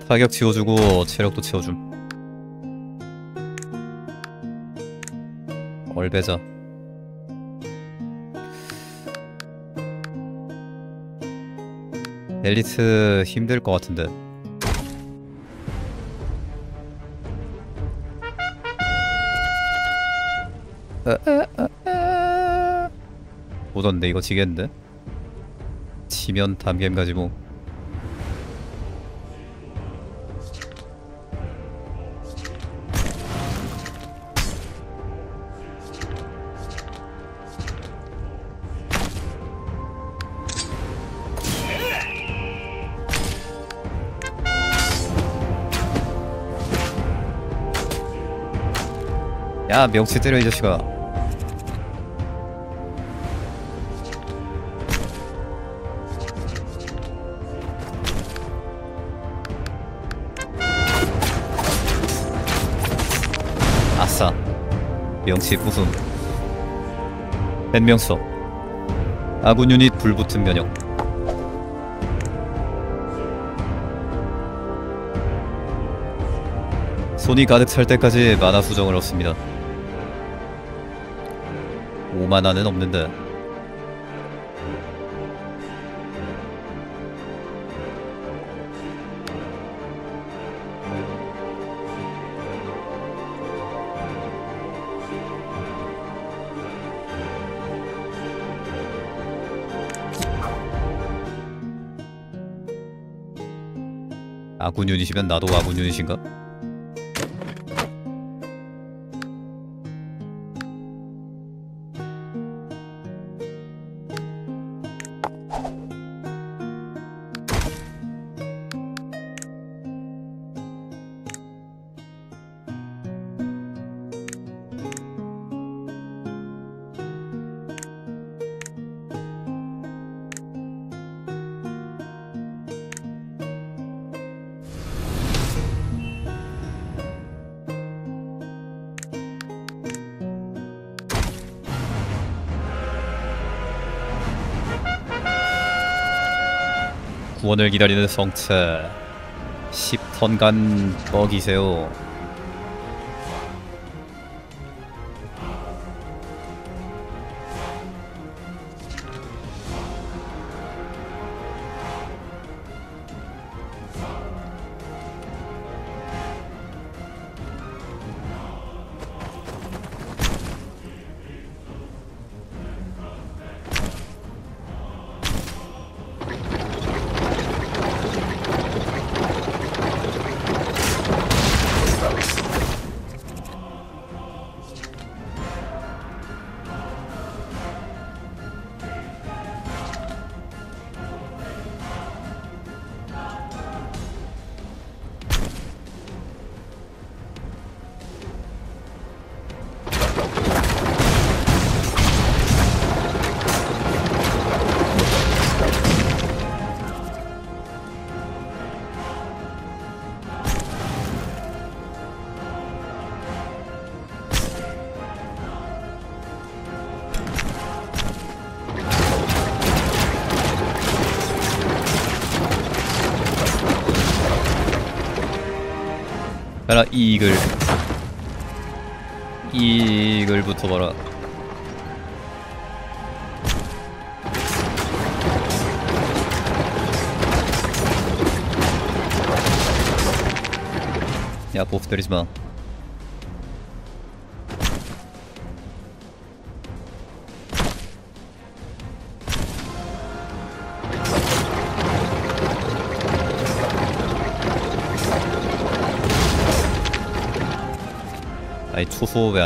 타격 지워주고 체력도 채워줌. 얼배자. 엘리트 힘들 것 같은데. 보던데 이거 지겠는데? 지면 담겜 가지 뭐. 야 명치 때려 이 자식아 명치 부숨 변명서. 아군 유닛 불붙은 면역. 손이 가득 찰 때까지 만화 수정을 얻습니다. 5만화는 없는데 아군 유닛이면 나도 유닛인가? 구원을 기다리는 성체 10턴간 뻑이세요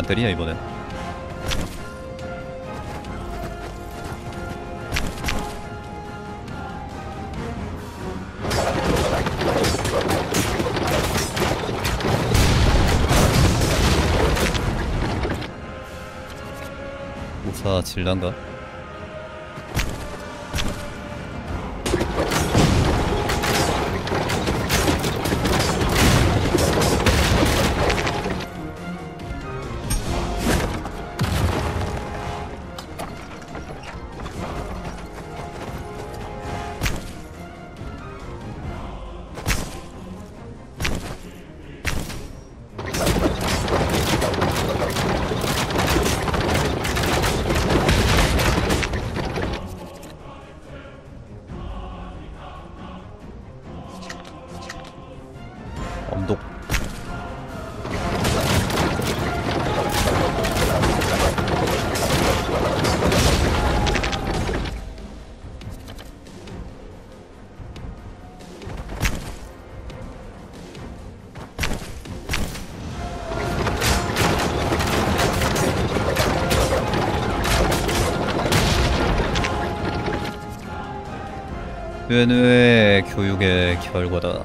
안 때리냐 이번엔 우사 질란가? 은의 교육의 결과다.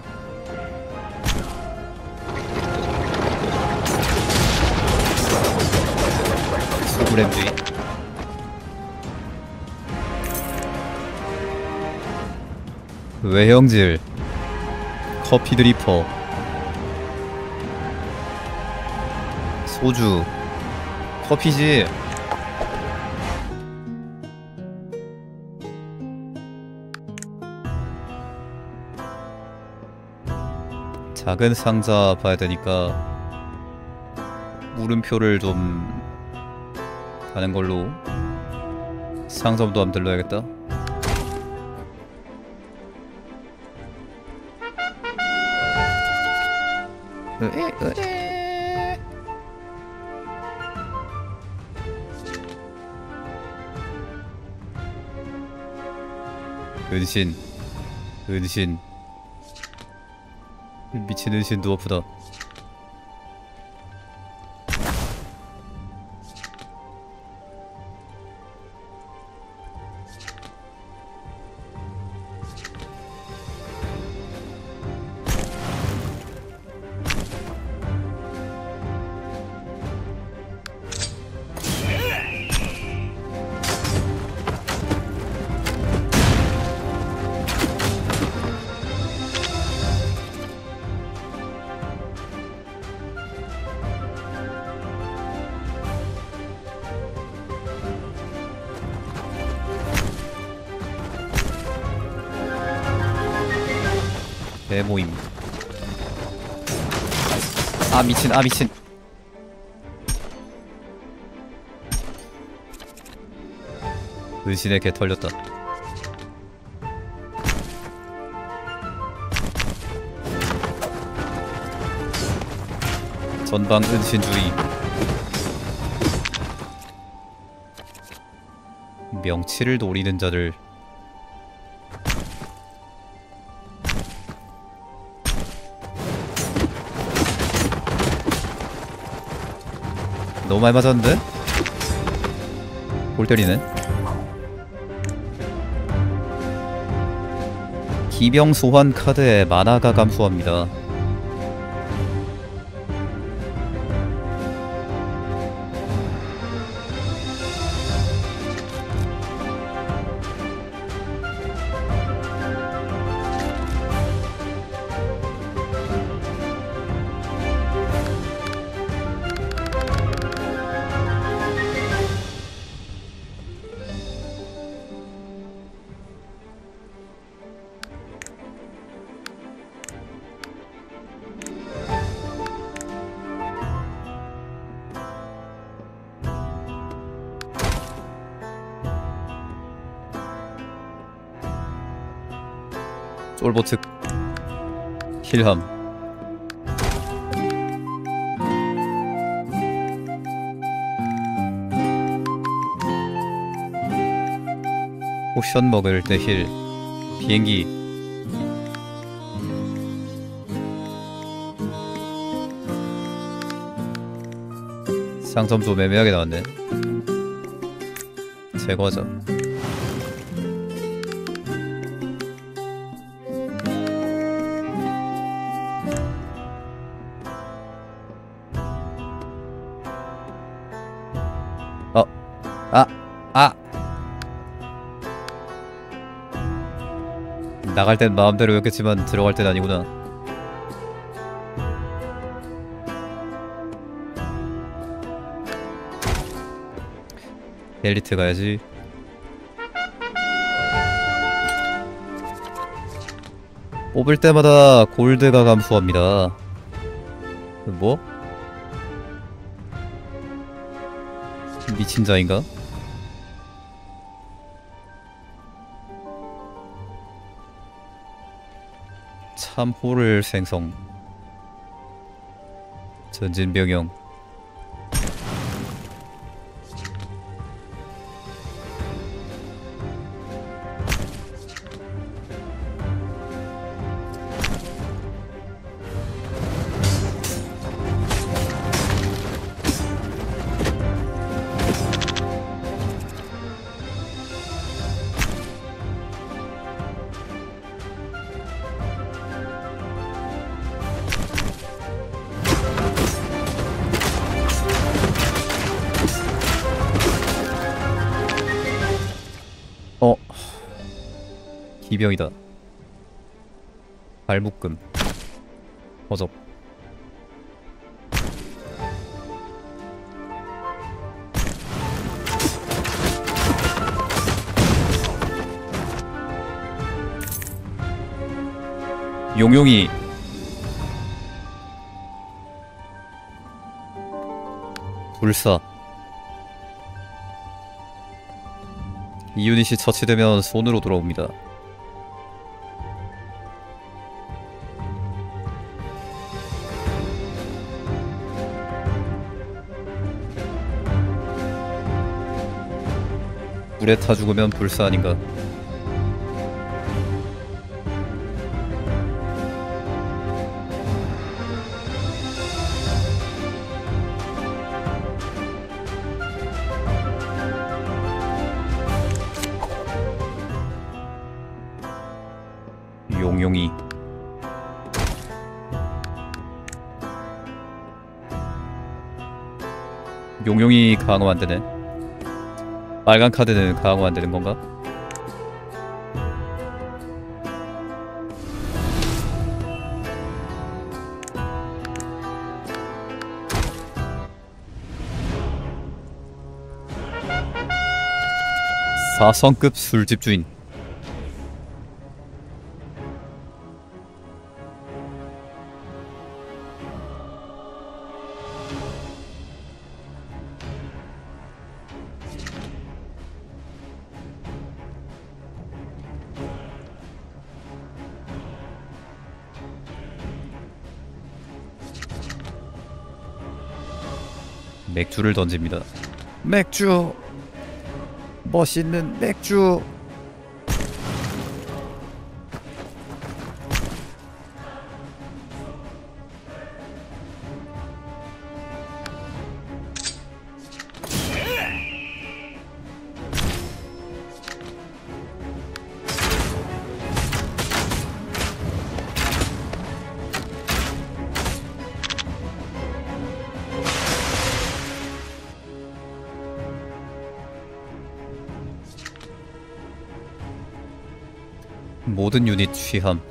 소브렘주의 외형질. 커피 드리퍼. 소주. 커피지 작은 상자 봐야 되니까 물음표를 좀 가는 걸로 상점도 한번 들러야겠다. 은신 은신 은신 누워프다 아 미친. 은신의 개 털렸다. 전방 은신주의. 명치를 노리는 자를 너무 많이 맞았는데? 골 때리네 기병 소환 카드에 만화가 감소합니다 힐함. 포션 먹을 때 힐 비행기. 상점 좀 애매하게 나왔네. 제거하자 나갈 땐 마음대로였겠지만 들어갈 땐 아니구나. 엘리트 가야지. 뽑을 때마다 골드가 감소합니다. 뭐? 미친 자인가? 참호를 생성. 전진병영 용용이 불사 이 유닛이 처치되면 손으로 돌아옵니다. 물에 타 죽으면 불사 아닌가? 용용이 강화 안 되네. 빨간 카드는 강화 안 되는 건가? 사성급 술집 주인 맥주를 던집니다. 맥주 멋있는 맥주 취함.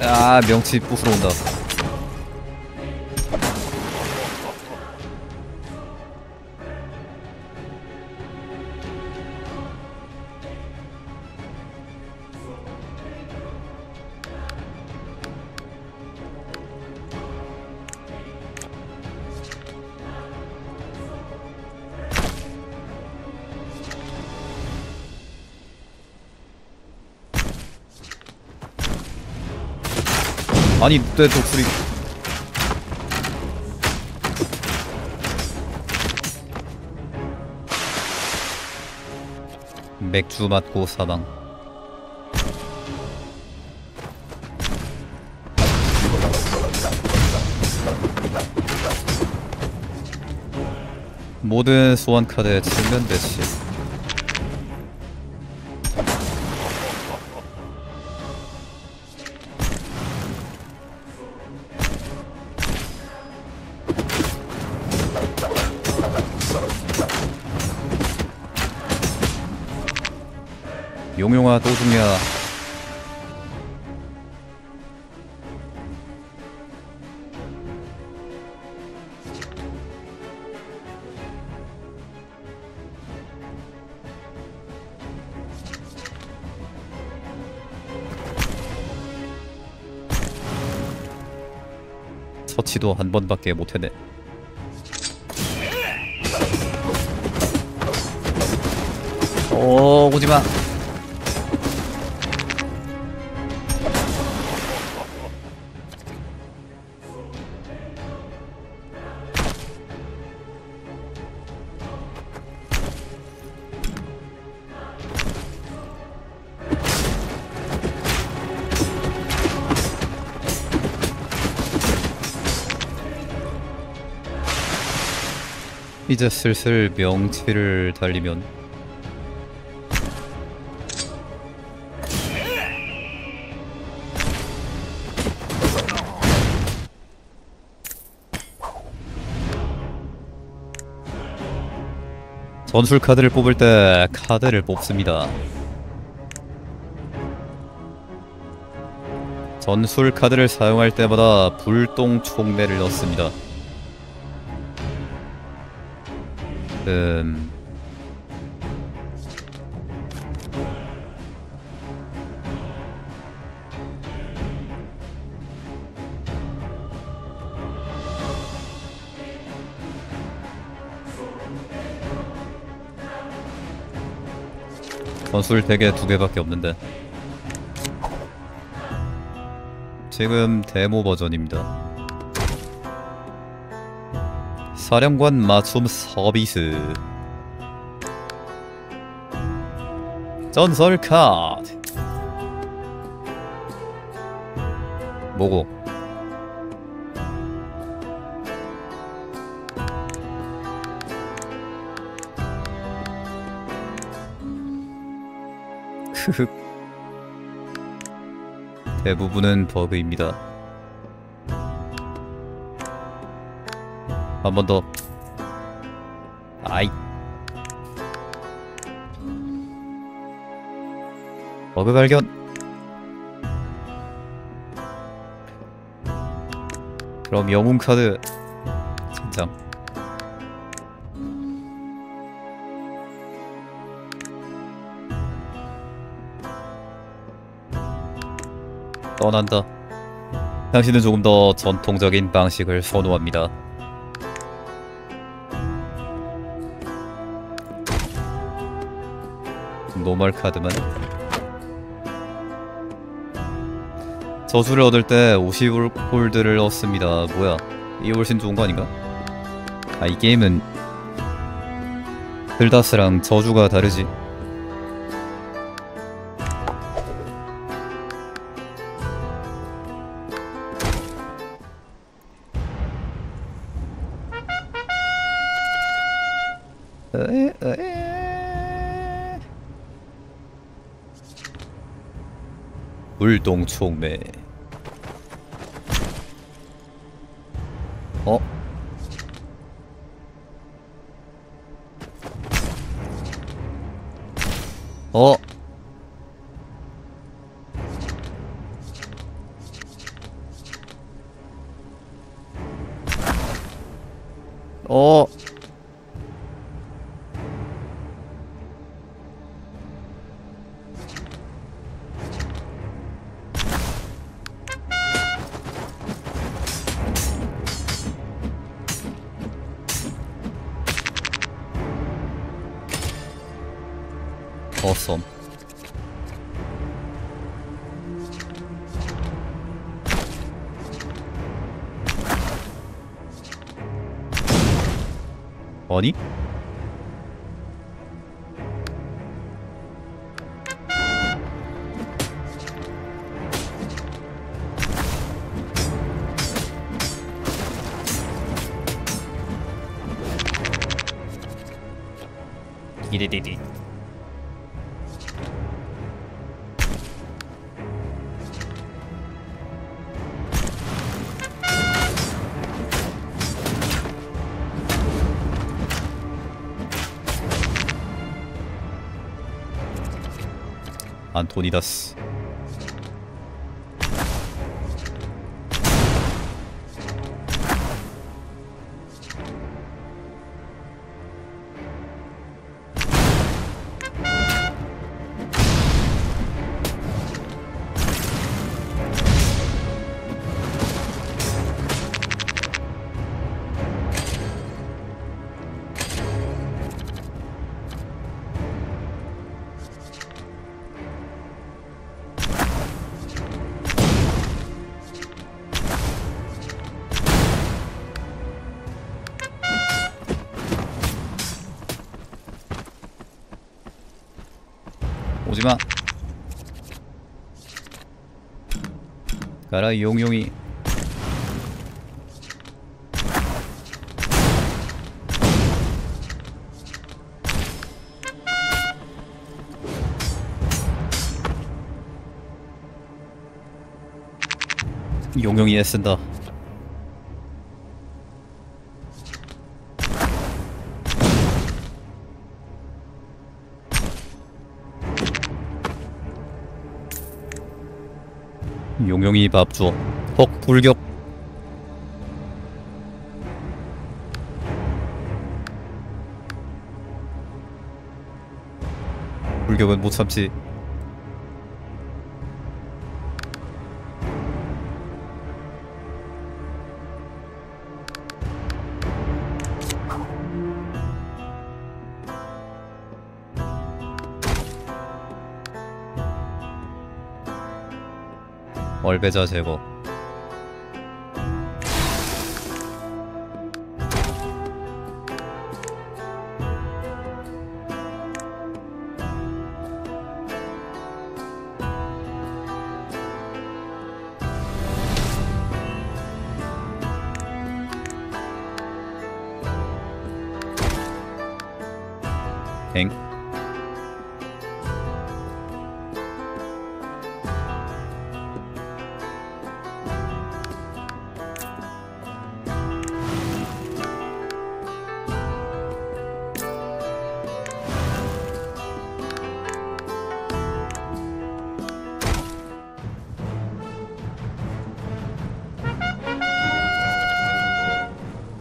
아 명치 부수러 온다 아니 내 독수리. 맥주 맞고 사망. 모든 소환 카드에 측면 대시 서치도 한 번밖에 못해내 오 오지마 이제 슬슬 명치를 달리면 전술 카드를 뽑을 때 카드를 뽑습니다. 전술 카드를 사용할 때마다 불똥 촉매를 넣습니다. 음... 전술 대개 두 개밖에 없는데 지금 데모 버전입니다. 사령관 맞춤 서비스. 전설 카드. 뭐고? 크흑 [LAUGHS] 대부분은 버그입니다 한 번 더. 아이. 버그 발견. 그럼 영웅 카드 진장. 떠난다. 당신은 조금 더 전통적인 방식을 선호합니다. normal 카드만. 저주를 얻을 때 50골드를 얻습니다. 뭐야? 이게 훨씬 좋은 거 아닌가? 아 이 게임은 글다스랑 저주가 다르지 물동 총매 안 용용이. 용용이 애쓴다 줘. 헉 불격. 불격은 못 참지. 얼배자 제거. 엥?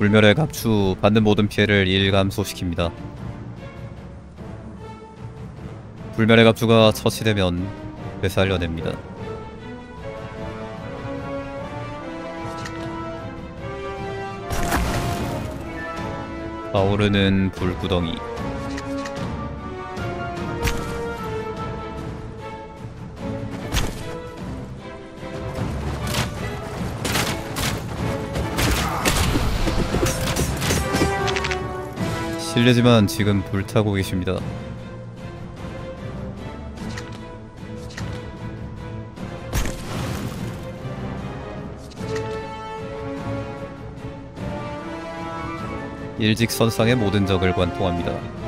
불멸의 갑추 받는 모든 피해를 1 감소시킵니다. 불멸의 갑주가 처치되면 되살려냅니다. 타오르는 불구덩이 실례지만 지금 불타고 계십니다. 일직선상의 모든 적을 관통합니다.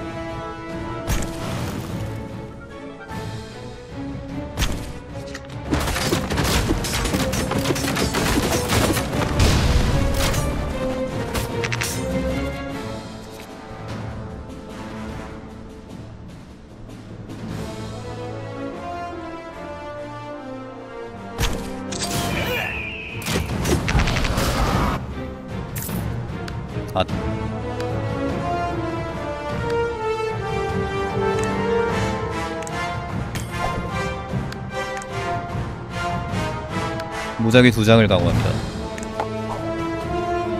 무작위 두 장을 강화합니다.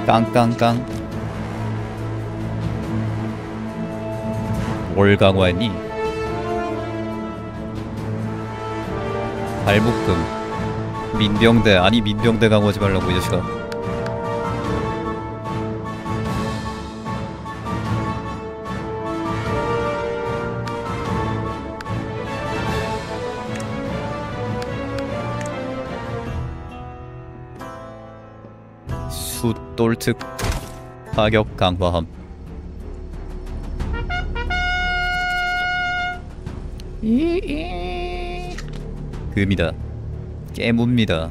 깡깡깡. 뭘 강화했니? 발묶음. 민병대 아니 민병대 강화하지 말라고 이 자식아. 파격 강화함. 금이다. 깨뭅니다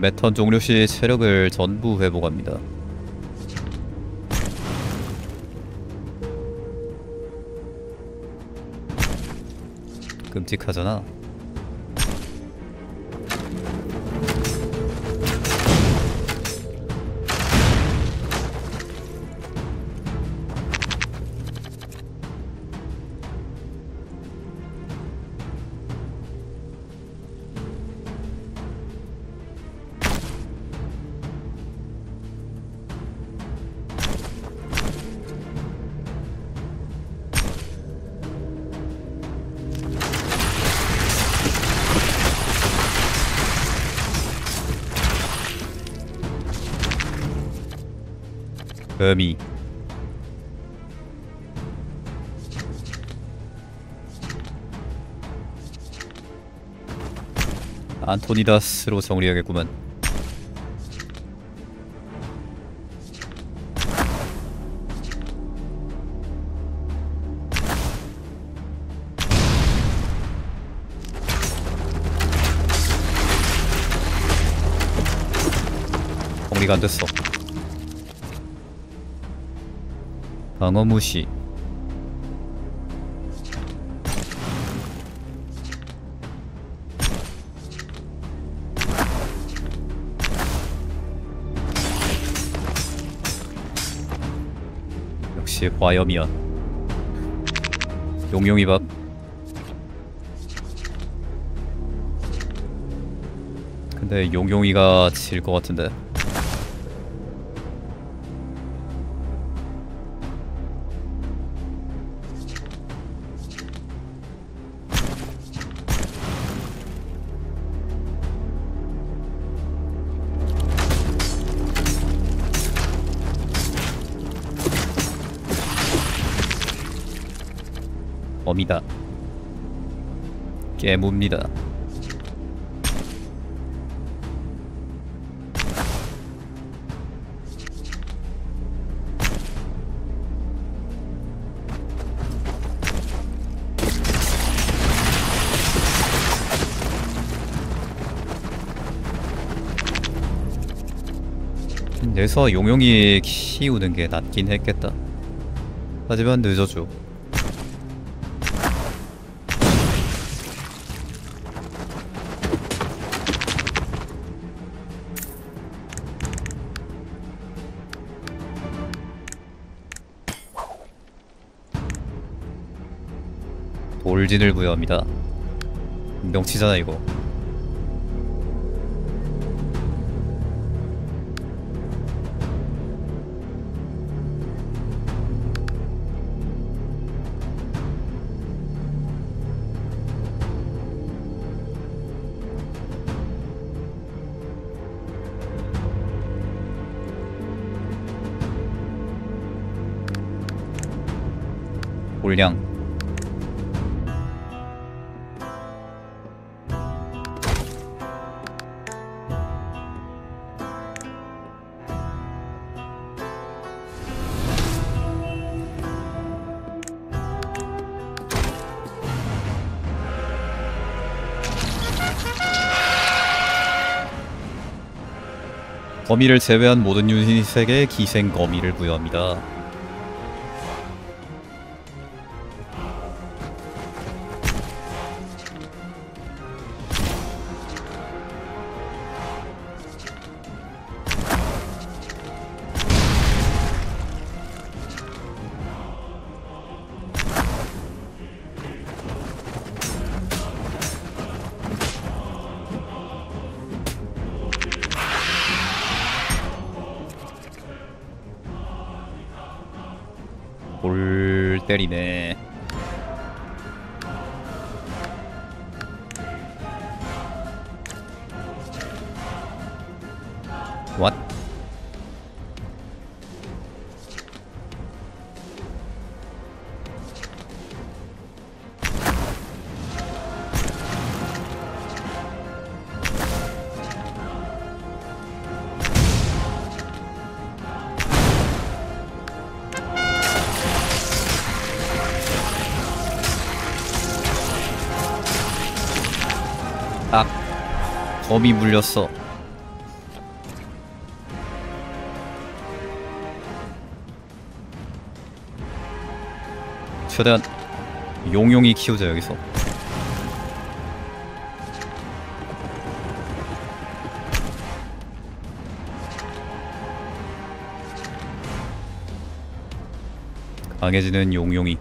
매턴 종료 시 체력을 전부 회복합니다. 끔찍하잖아. 범이 안토니다스로 정리하겠구만. 정리가 안 됐어. 방어 무시. 역시 화염이야. 용용이 밥. 근데 용용이가 질 것 같은데. 범이다. 깨뭅니다. 내서 용용이 키우는 게 낫긴 했겠다. 하지만 늦어줘. 돌진을 부여합니다. 명치잖아 이거. 거미를 제외한 모든 유닛에게 기생 거미를 부여합니다. 범이 물렸어. 최대한 용용히 키우자 여기서. 강해지는 용용이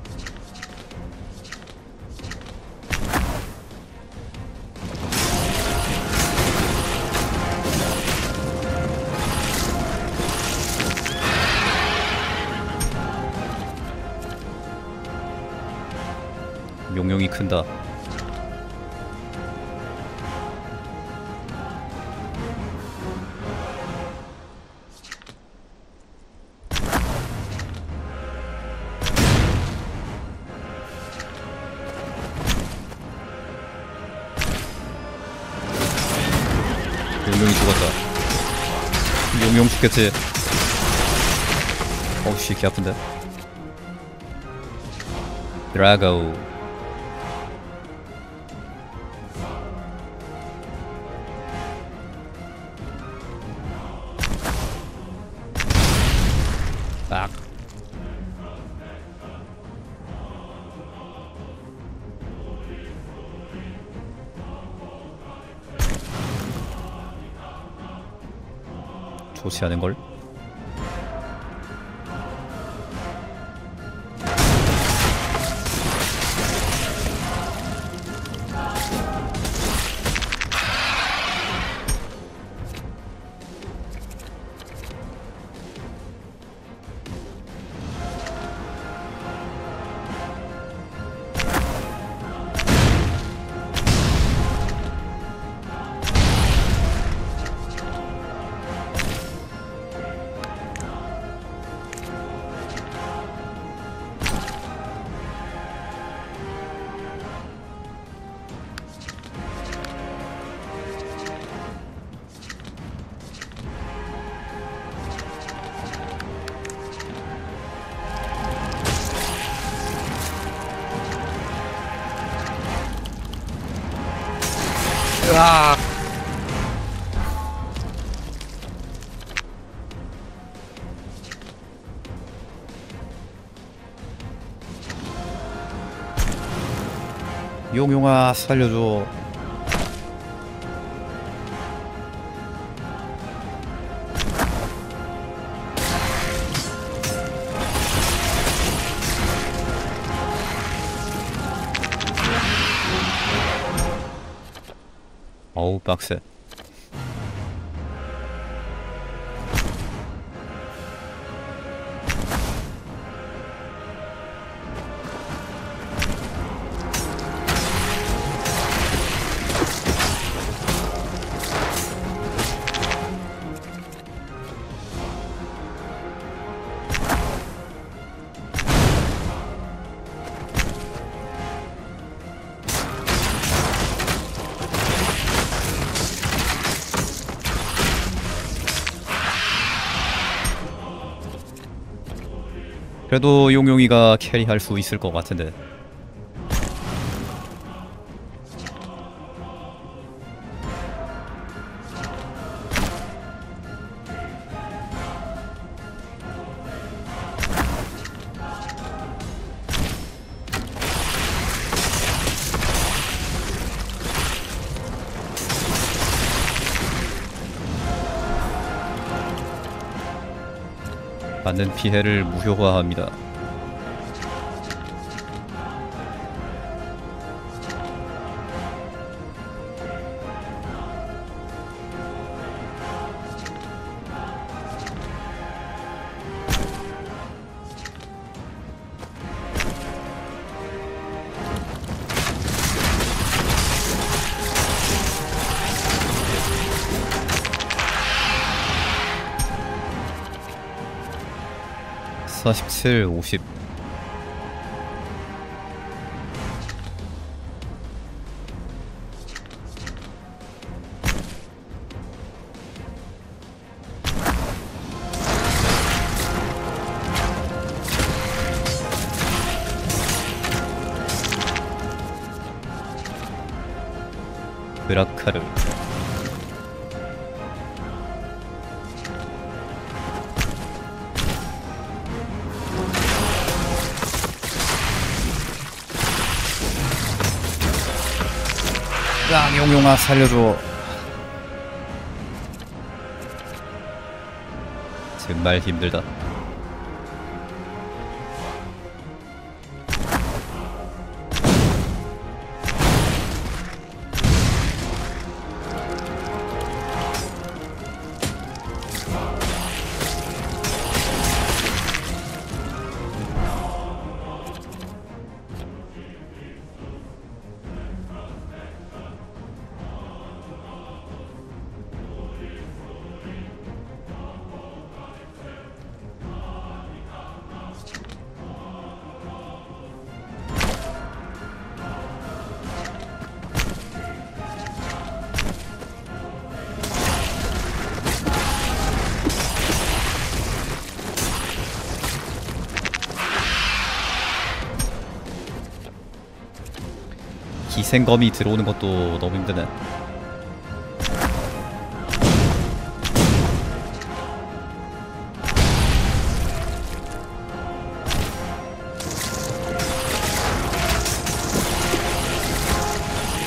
죽겠지 어우씨 개 아픈데. 드라고 않은 걸. 용용아 살려줘. 어우 빡세 그래도 용용이가 캐리할 수 있을 것 같은데 받는 피해를 무효화합니다. 7, 50 살려줘. 정말 힘들다 기생검이 들어오는 것도 너무 힘드네.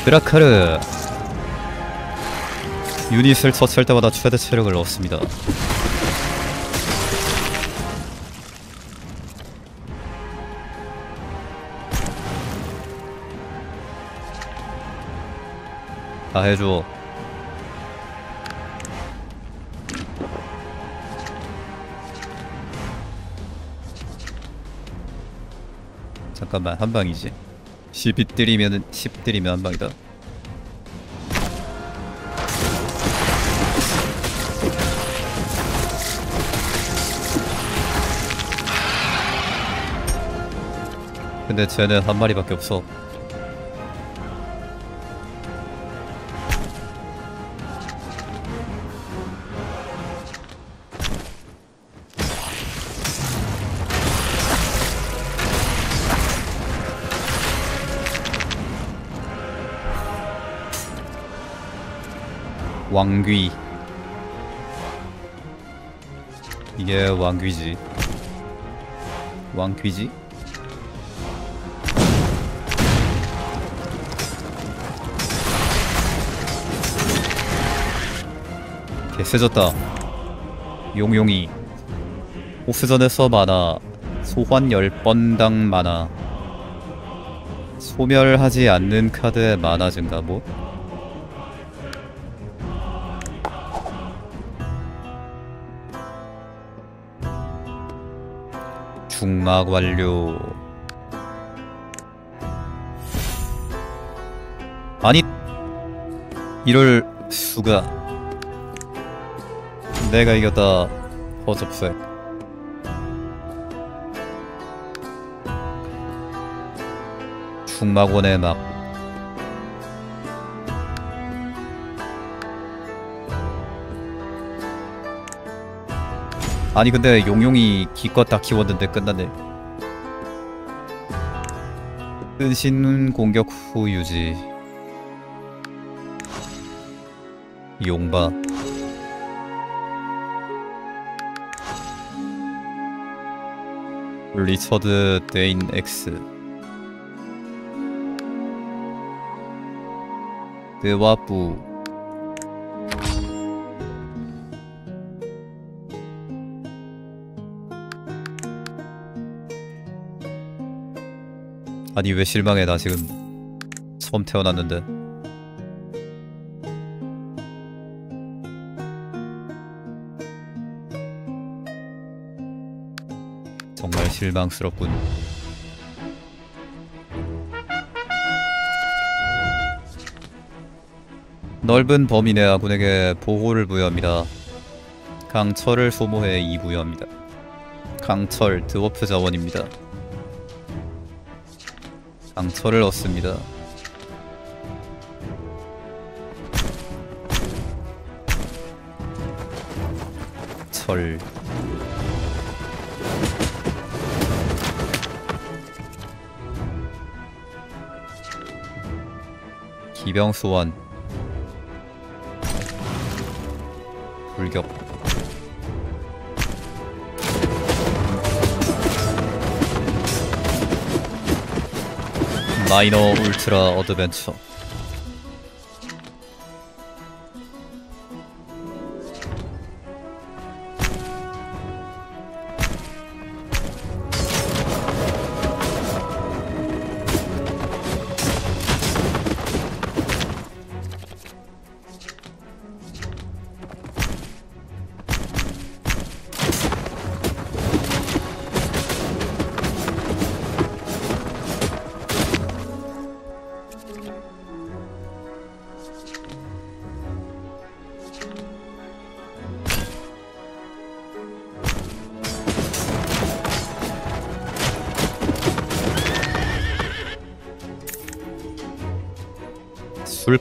브라카르. 유닛을 처치할 때마다 최대 체력을 얻습니다 다 해줘. 잠깐만 한 방이지. 10이 때리면은 10 때리면 한 방이다. 근데 쟤는 한 마리밖에 없어 왕귀. 이게 왕귀지. 왕귀지? 개세졌다. 용용이. 오스전에서 만화 소환 10번당 만화 소멸하지 않는 카드의 만화 증가 뭐? 중막 완료. 아니 이럴 수가. 내가 이겼다. 허접색 중막원의 막 아니 근데 용용이 기껏 다 키웠는데 끝났네. 은신 공격 후 유지. 용바. 리처드 데인 X 느와부 아니 왜 실망해? 나 지금 처음 태어났는데. 정말 실망스럽군. 넓은 범위 내 아군에게 보호를 부여합니다. 강철을 소모해 2 부여합니다. 강철 드워프 자원입니다 상처를 얻습니다. 철. 기병 소환. 불격. 마이너 울트라 어드벤처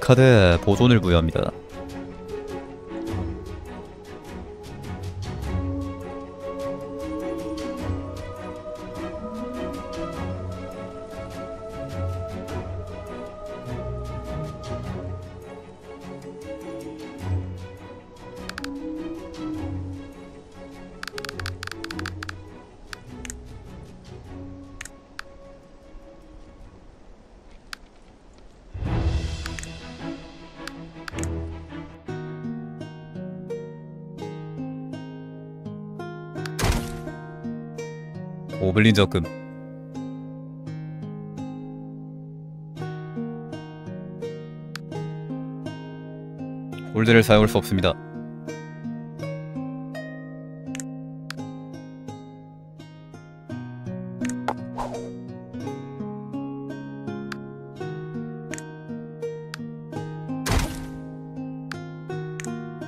카드에 보존을 부여합니다 오블린 적금 골드를 사용할 수 없습니다.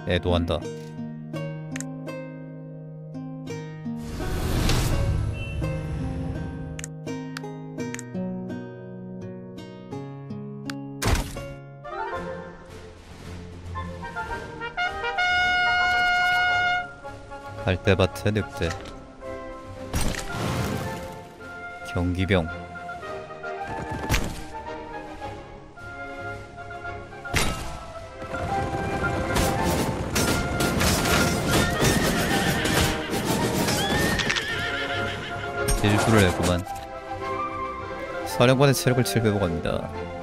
애도한다 갈대밭에 늑대. 경기병. 질주를 했구만. 사령관의 체력을 700억입니다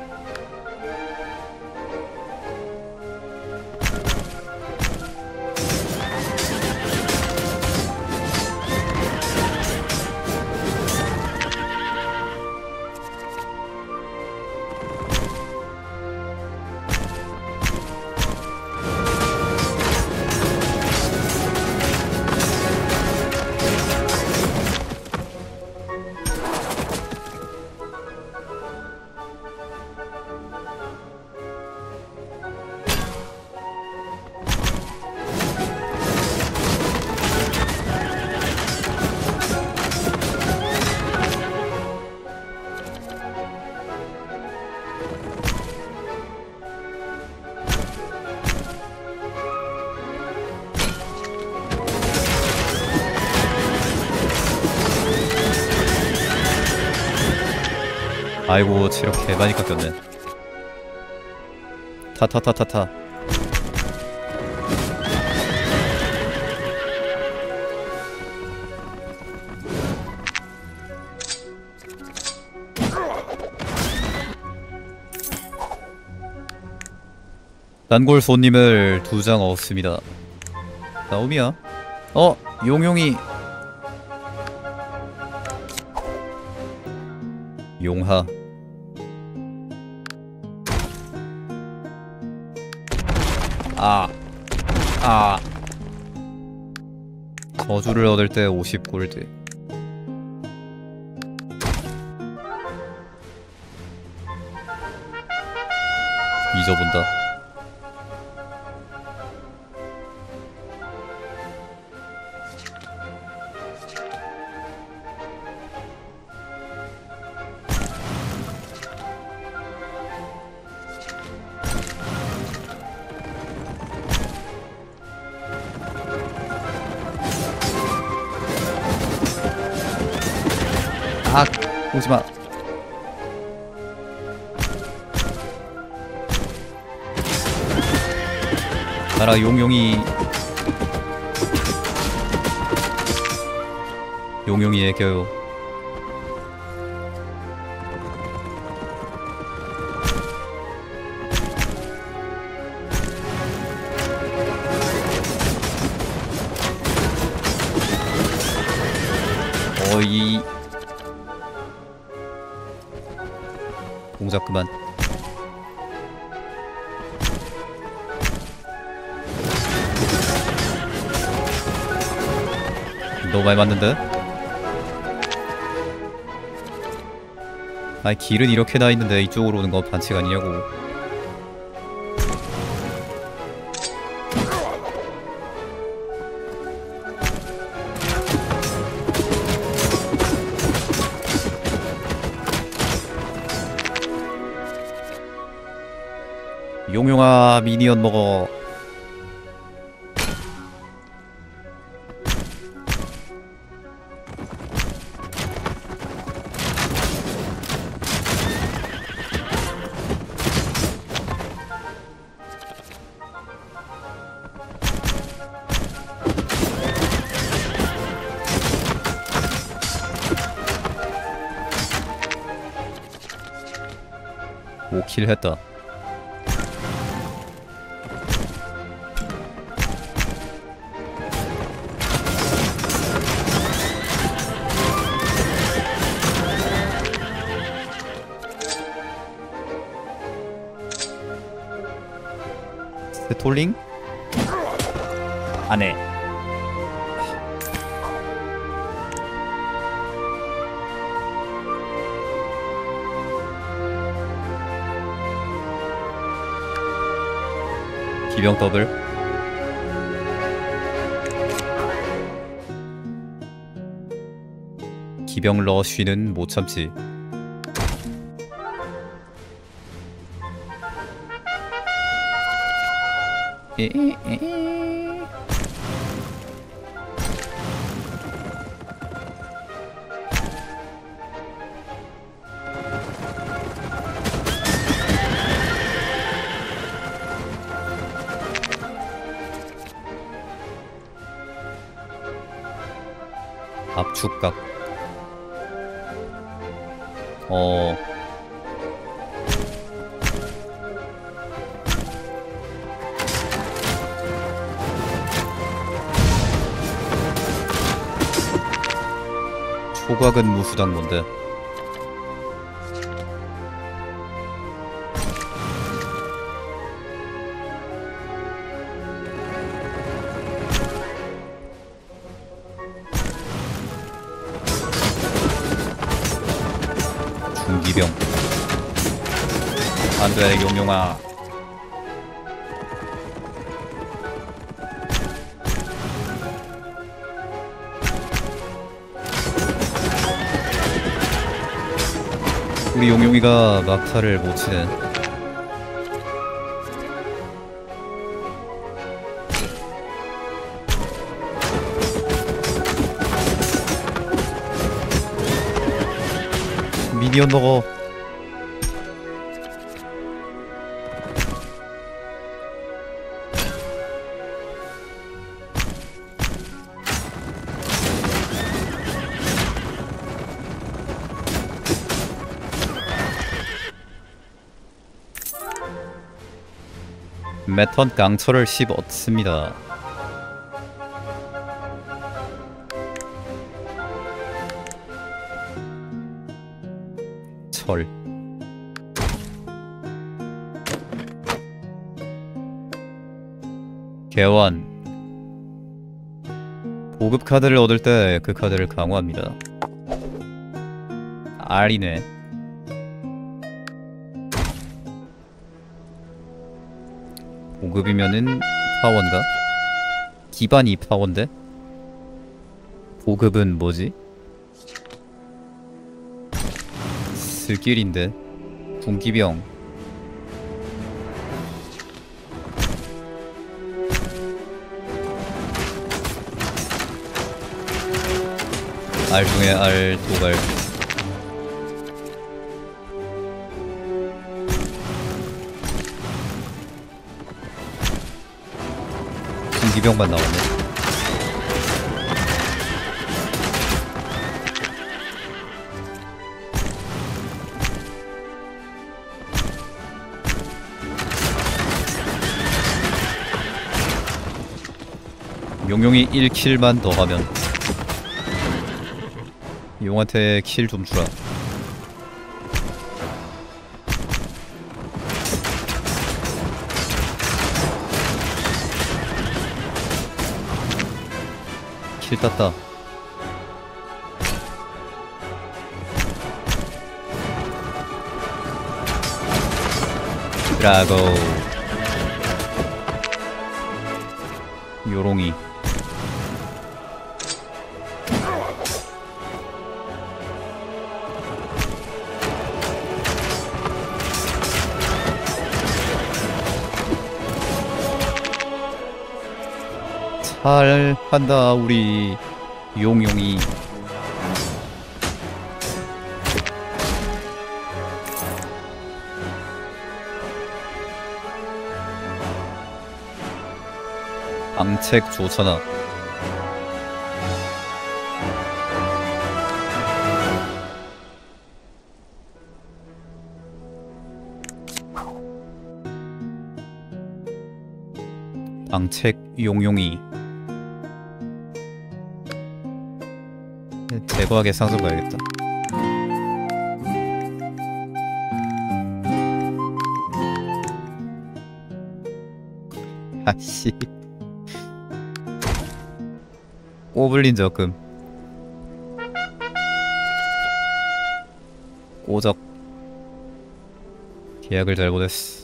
아이고 체력 개 많이 깎였네. 타타타타타. 단골 손님을 두 장 얻습니다. 나오미야? 어 용용이. 용하 저주를 얻을 때 50골드. 잊어본다. 길은 이렇게 나 있는데 이쪽으로 오는 건 반칙 아니냐고. 용용아 미니언 먹어 킬 했다 스톨링? 안해 기병 더블 기병 러쉬는 못 참지 에에에. 수단 건데. 중기병. 안돼 용용아 우리 용용이가 막타를 못 치네 미니언 먹어 매턴 강철을 씹었습니다. 철 개원 보급 카드를 얻을 때 그 카드를 강화합니다. R이네 보급이면은 파원가? 기반이 파원데? 보급은 뭐지? 스킬인데 군기병 R 중에 R 도발 이병만 나오네. 용용이 1킬만 더 하면 용한테 킬 좀 주라. 킬 땄다. 브라고. 요롱이 잘 한다 우리 용용이. 앙책 좋잖아 앙책 용용이 제거하게 상점 가야겠다. [LAUGHS] 아씨. 꼬블린 적금. 꼬적. 계약을 잘못했어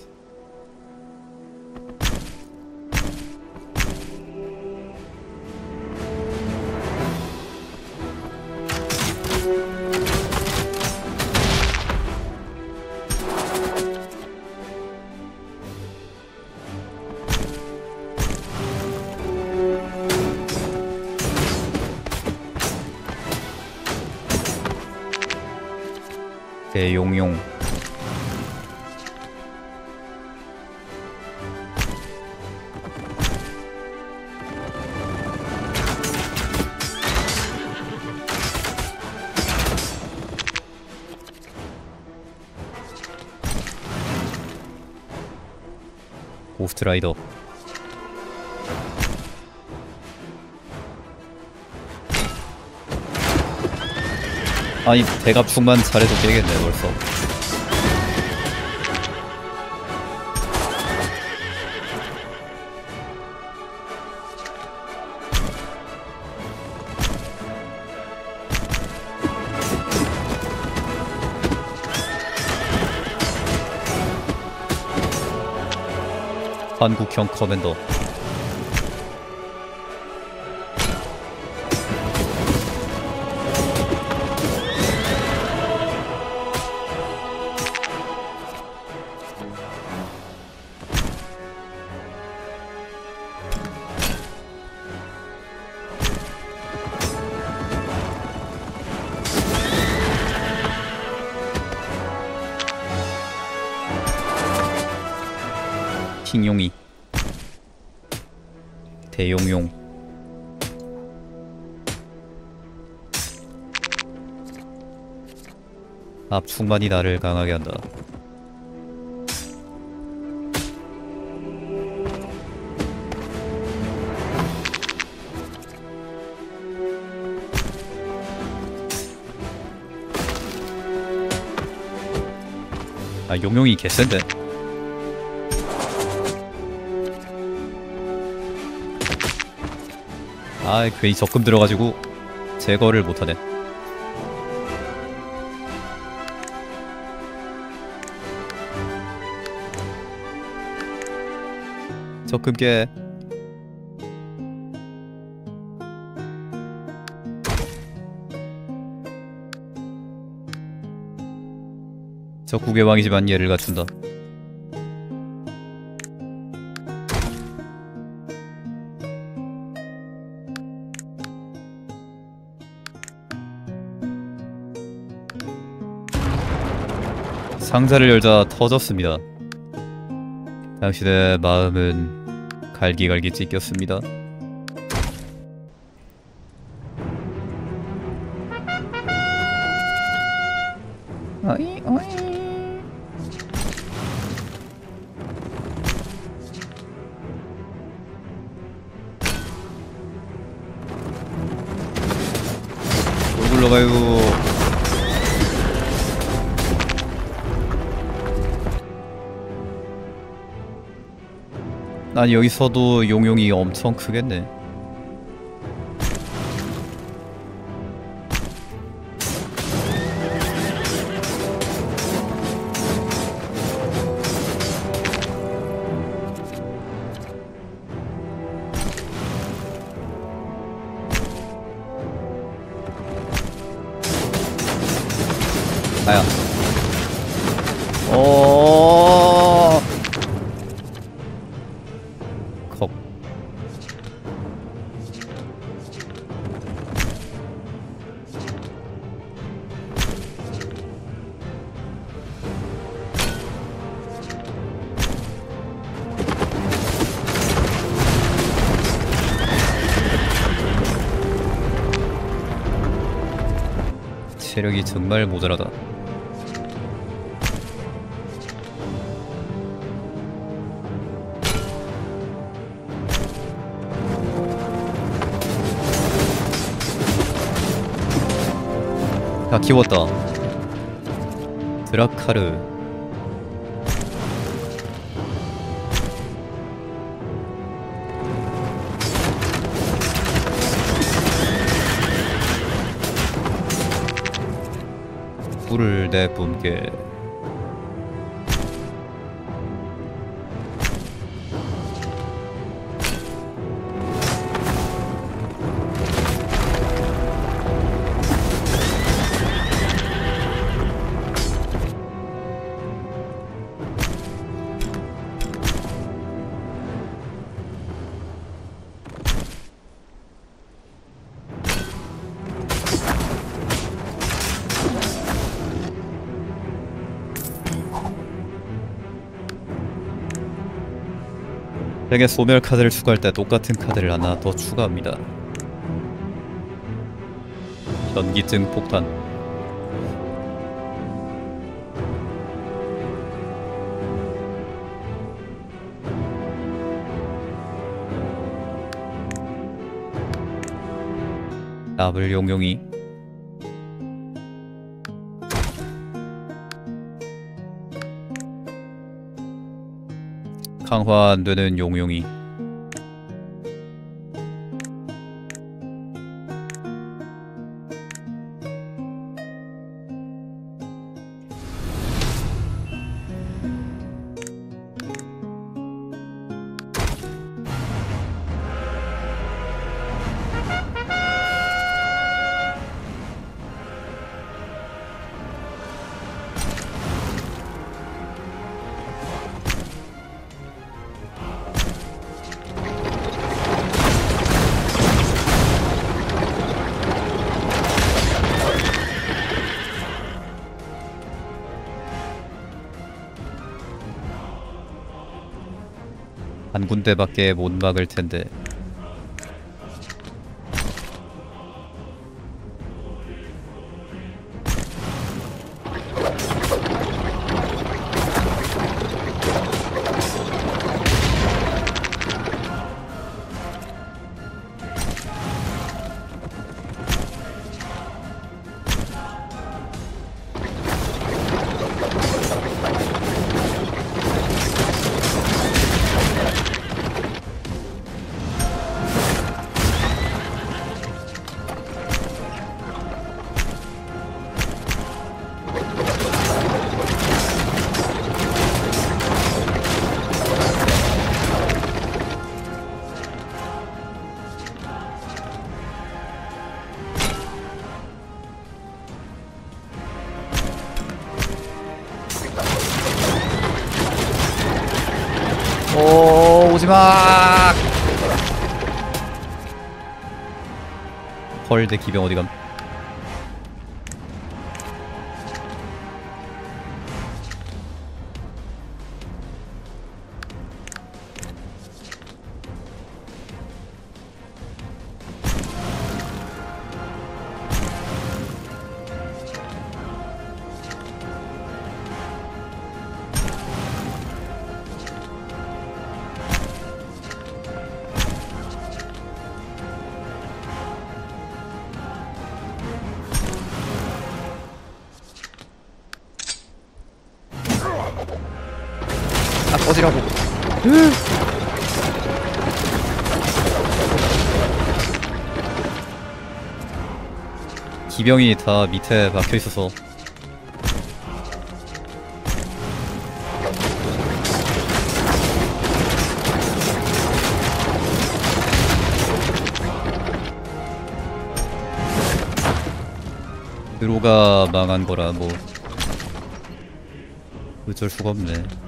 대갑충만 잘해도 깨겠네 벌써. 한국형 커맨더 킹용이. 대용용. 압축만이 나를 강하게 한다. 아 용용이 개센데 아 괜히 적금 들어가지고 제거를 못하네. 적금 깨 적국의 왕이지만 얘를 갖춘다 상자를 열자 터졌습니다. 당신의 마음은 갈기갈기 찢겼습니다. 난 여기서도 용용이 엄청 크겠네. 다키 덱에 소멸 카드를 추가할 때 똑같은 카드를 하나 더 추가합니다. 전기증 폭탄. 나블 용용이 강화 안 되는 용용이 군데밖에 못 막을 텐데 헐내 기병 어디감 기병이 다 밑에 박혀 있어서 드로가 망한 거라 뭐 어쩔 수가 없네.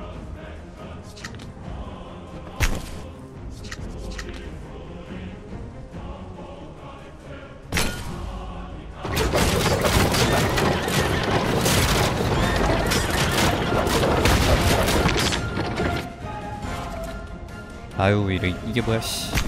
아유 이래 이게 뭐야 씨.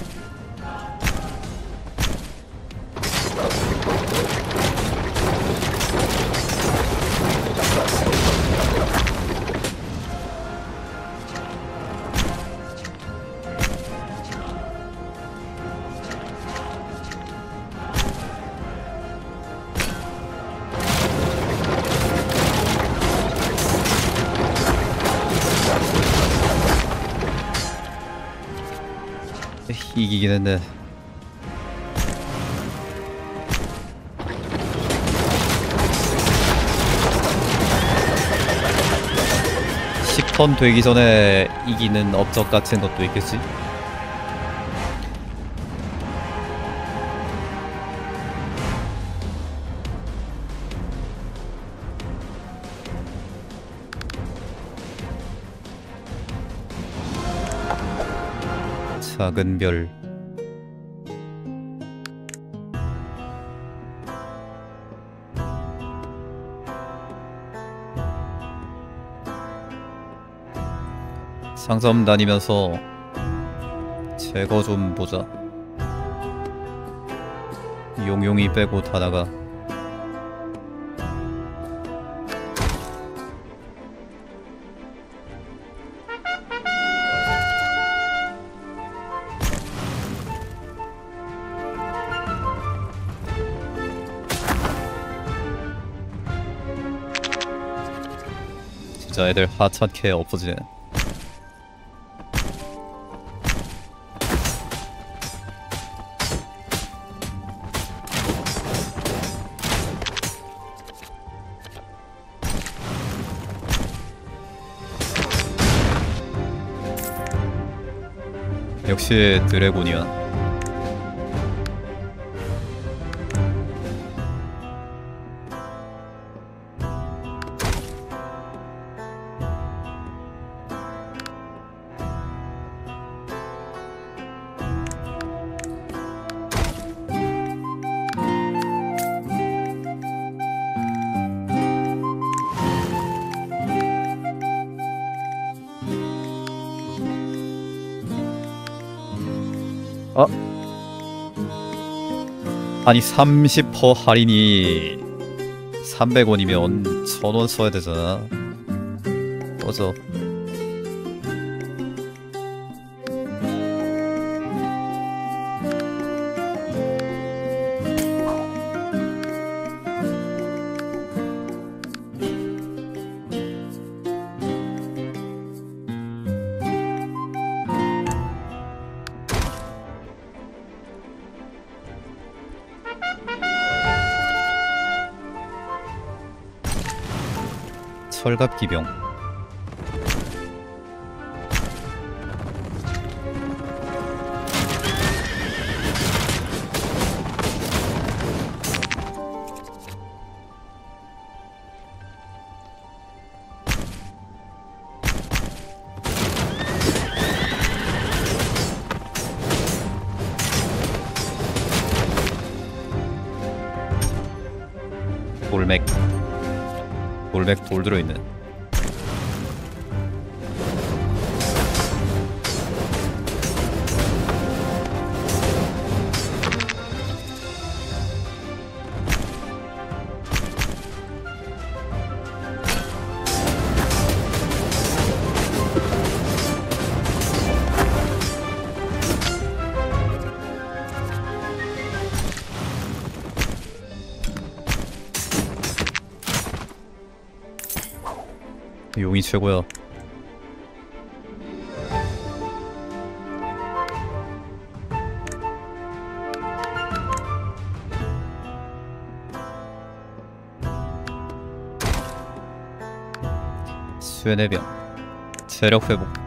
이, 이기긴 했네. 십턴 되기 전에 이기는 업적 같은 것도 있겠지? 작은 별. 상점 다니면서 제거 좀 보자. 용용이 빼고 다 나가 애들 하찮게 엎어지네. 역시 드래곤이야 아니 30% 할인이 300원이면 1000원 써야 되잖아. 꺼져 철갑기병 최고야 수혜내병 체력 회복.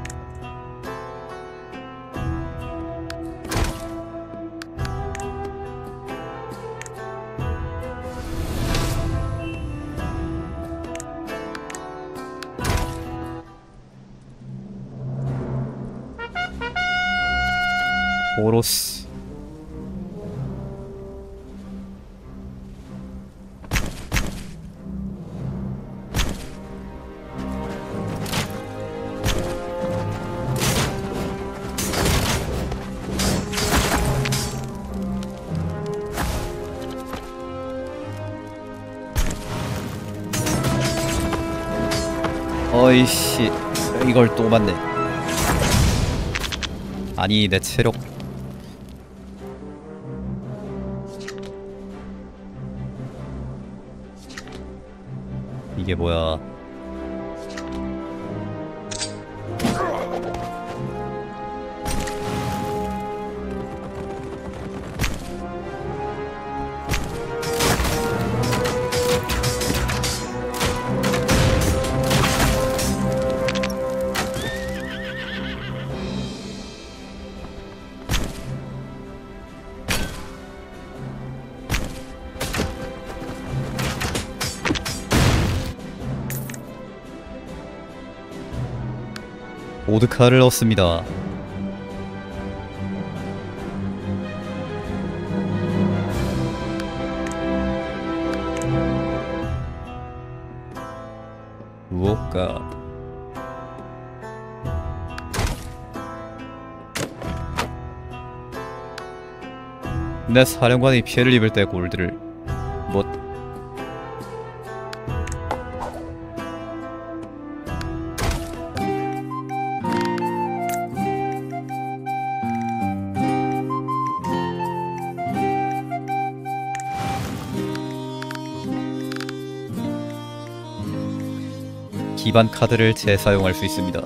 아니 내 체력 오드카를 얻습니다. 우오카 내 사령관이 피해를 입을 때 골드를 기반 카드를 재사용할 수 있습니다.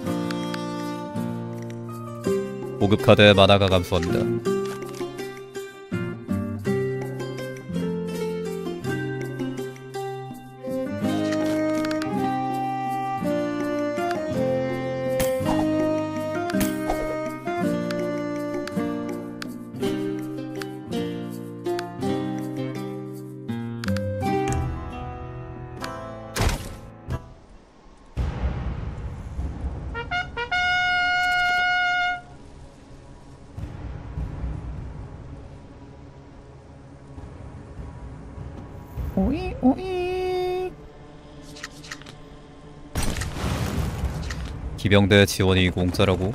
보급 카드의 만화가 감소합니다. 기병대 지원이 공짜라고?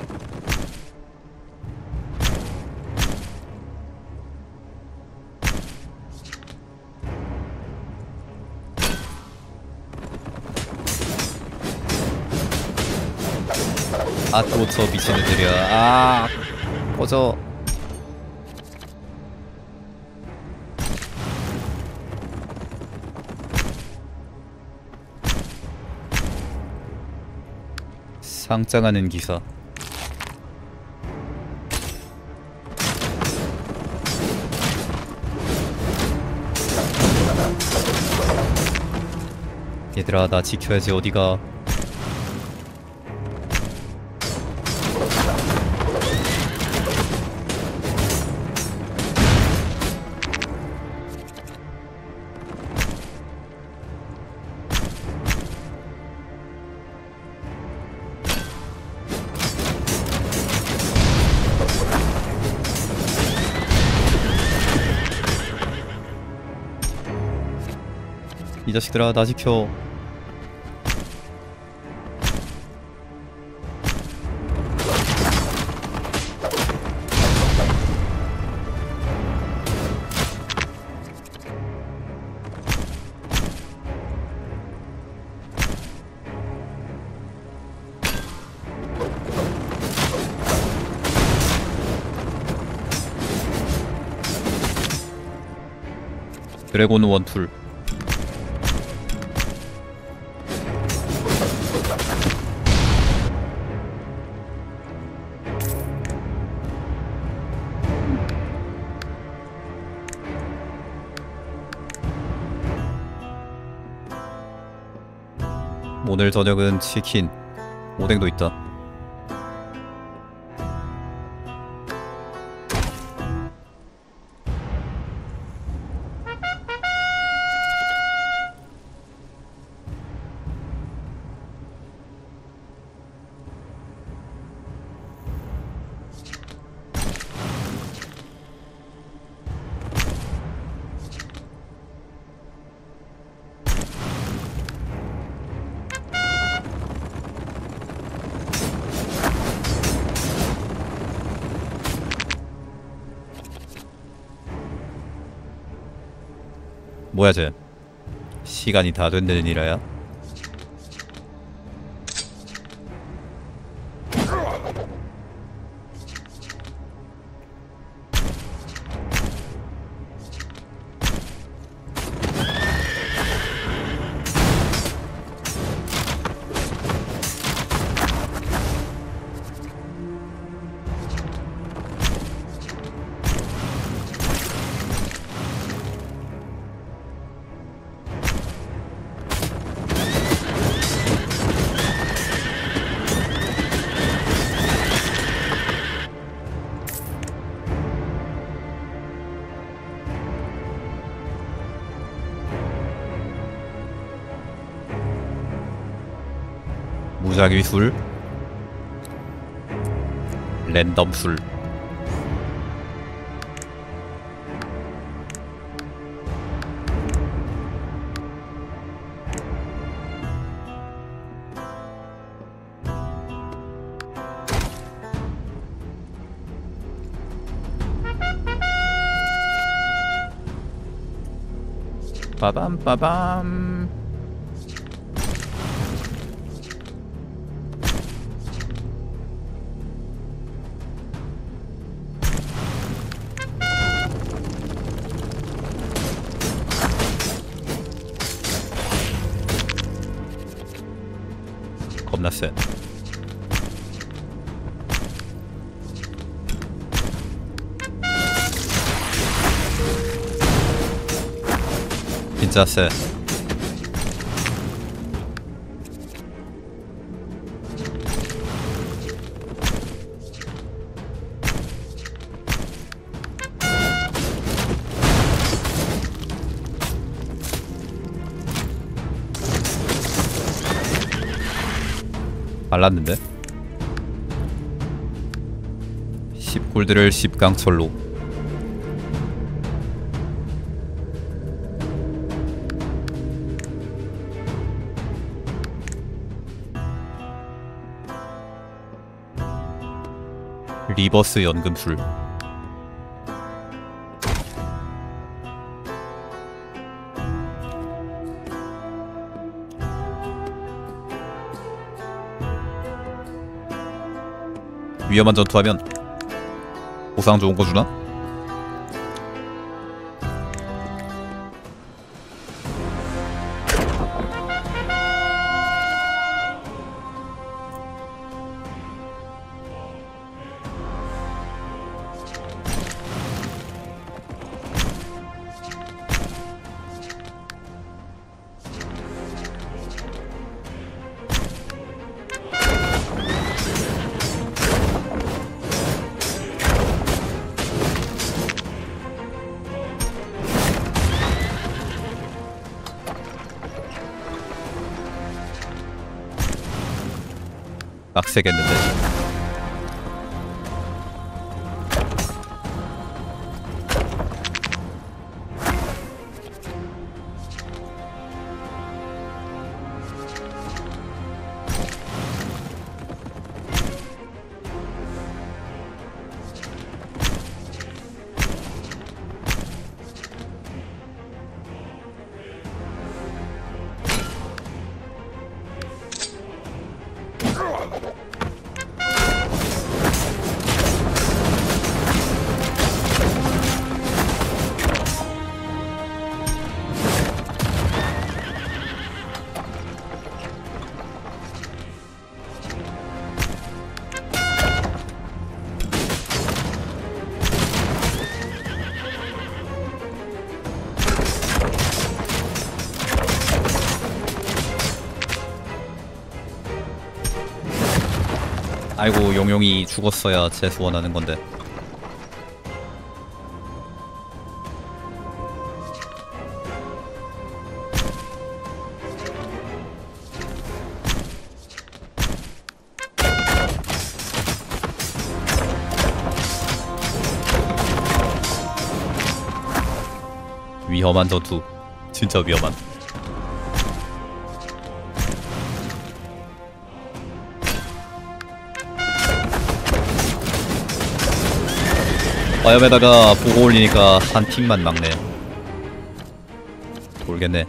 아 또 저 미친애들이야 아 꺼져 상장하는 기사. 얘들아 나 지켜야지. 어디가 이 자식들아 나 지켜. 드래곤 원툴 오늘 저녁은 치킨 오뎅도 있다 쟤 시간이 다 됐느니라야 무작위 술. 랜덤 술. 빠밤 빠밤 쎄 발랐는데? 10골드를 10강철로 리버스 연금술 위험한 전투하면 보상 좋은 거 주나? 빡세겠는데 용용이 죽었어야 제 소원하는 건데. 위험한 전투. 진짜 위험한 화염에다가 보고 올리니까 한 팀만 막네. 돌겠네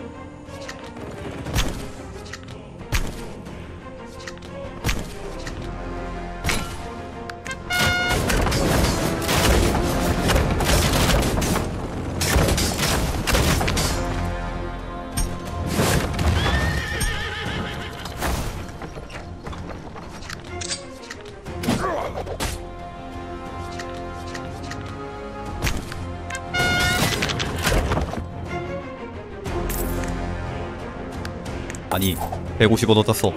아니 150원 얻었어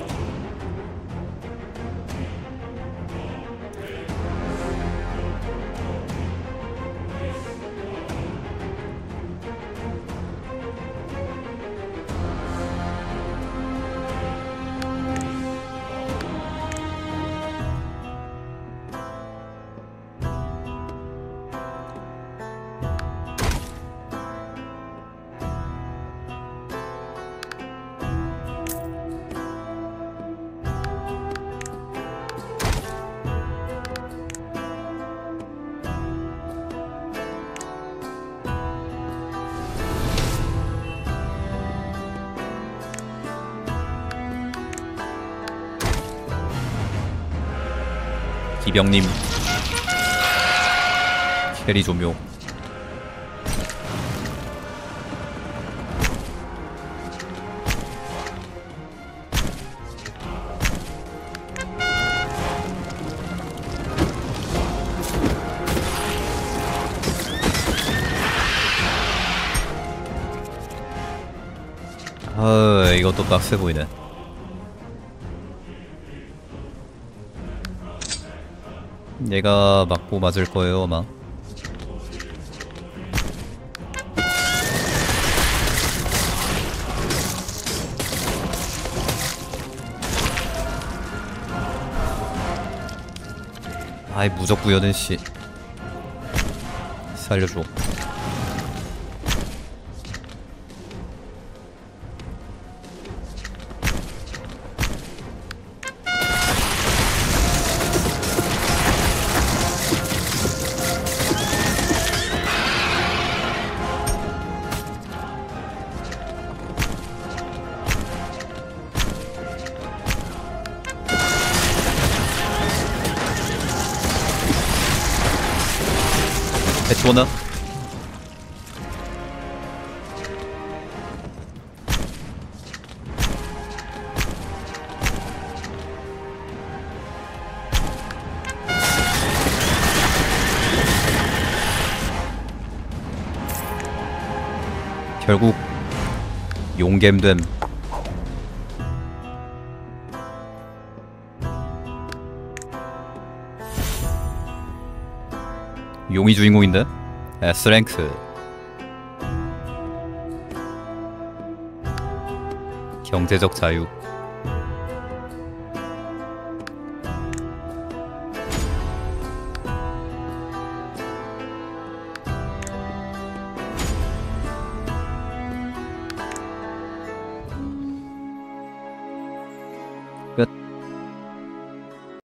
기병님. 캐리 조묘. 아 이것도 빡세 보이네 얘가 맞고 맞을 거예요 아마. 아이 무적구여는 씨. 살려줘 용겜됨 용이 주인공인데 S랭크. 경제적 자유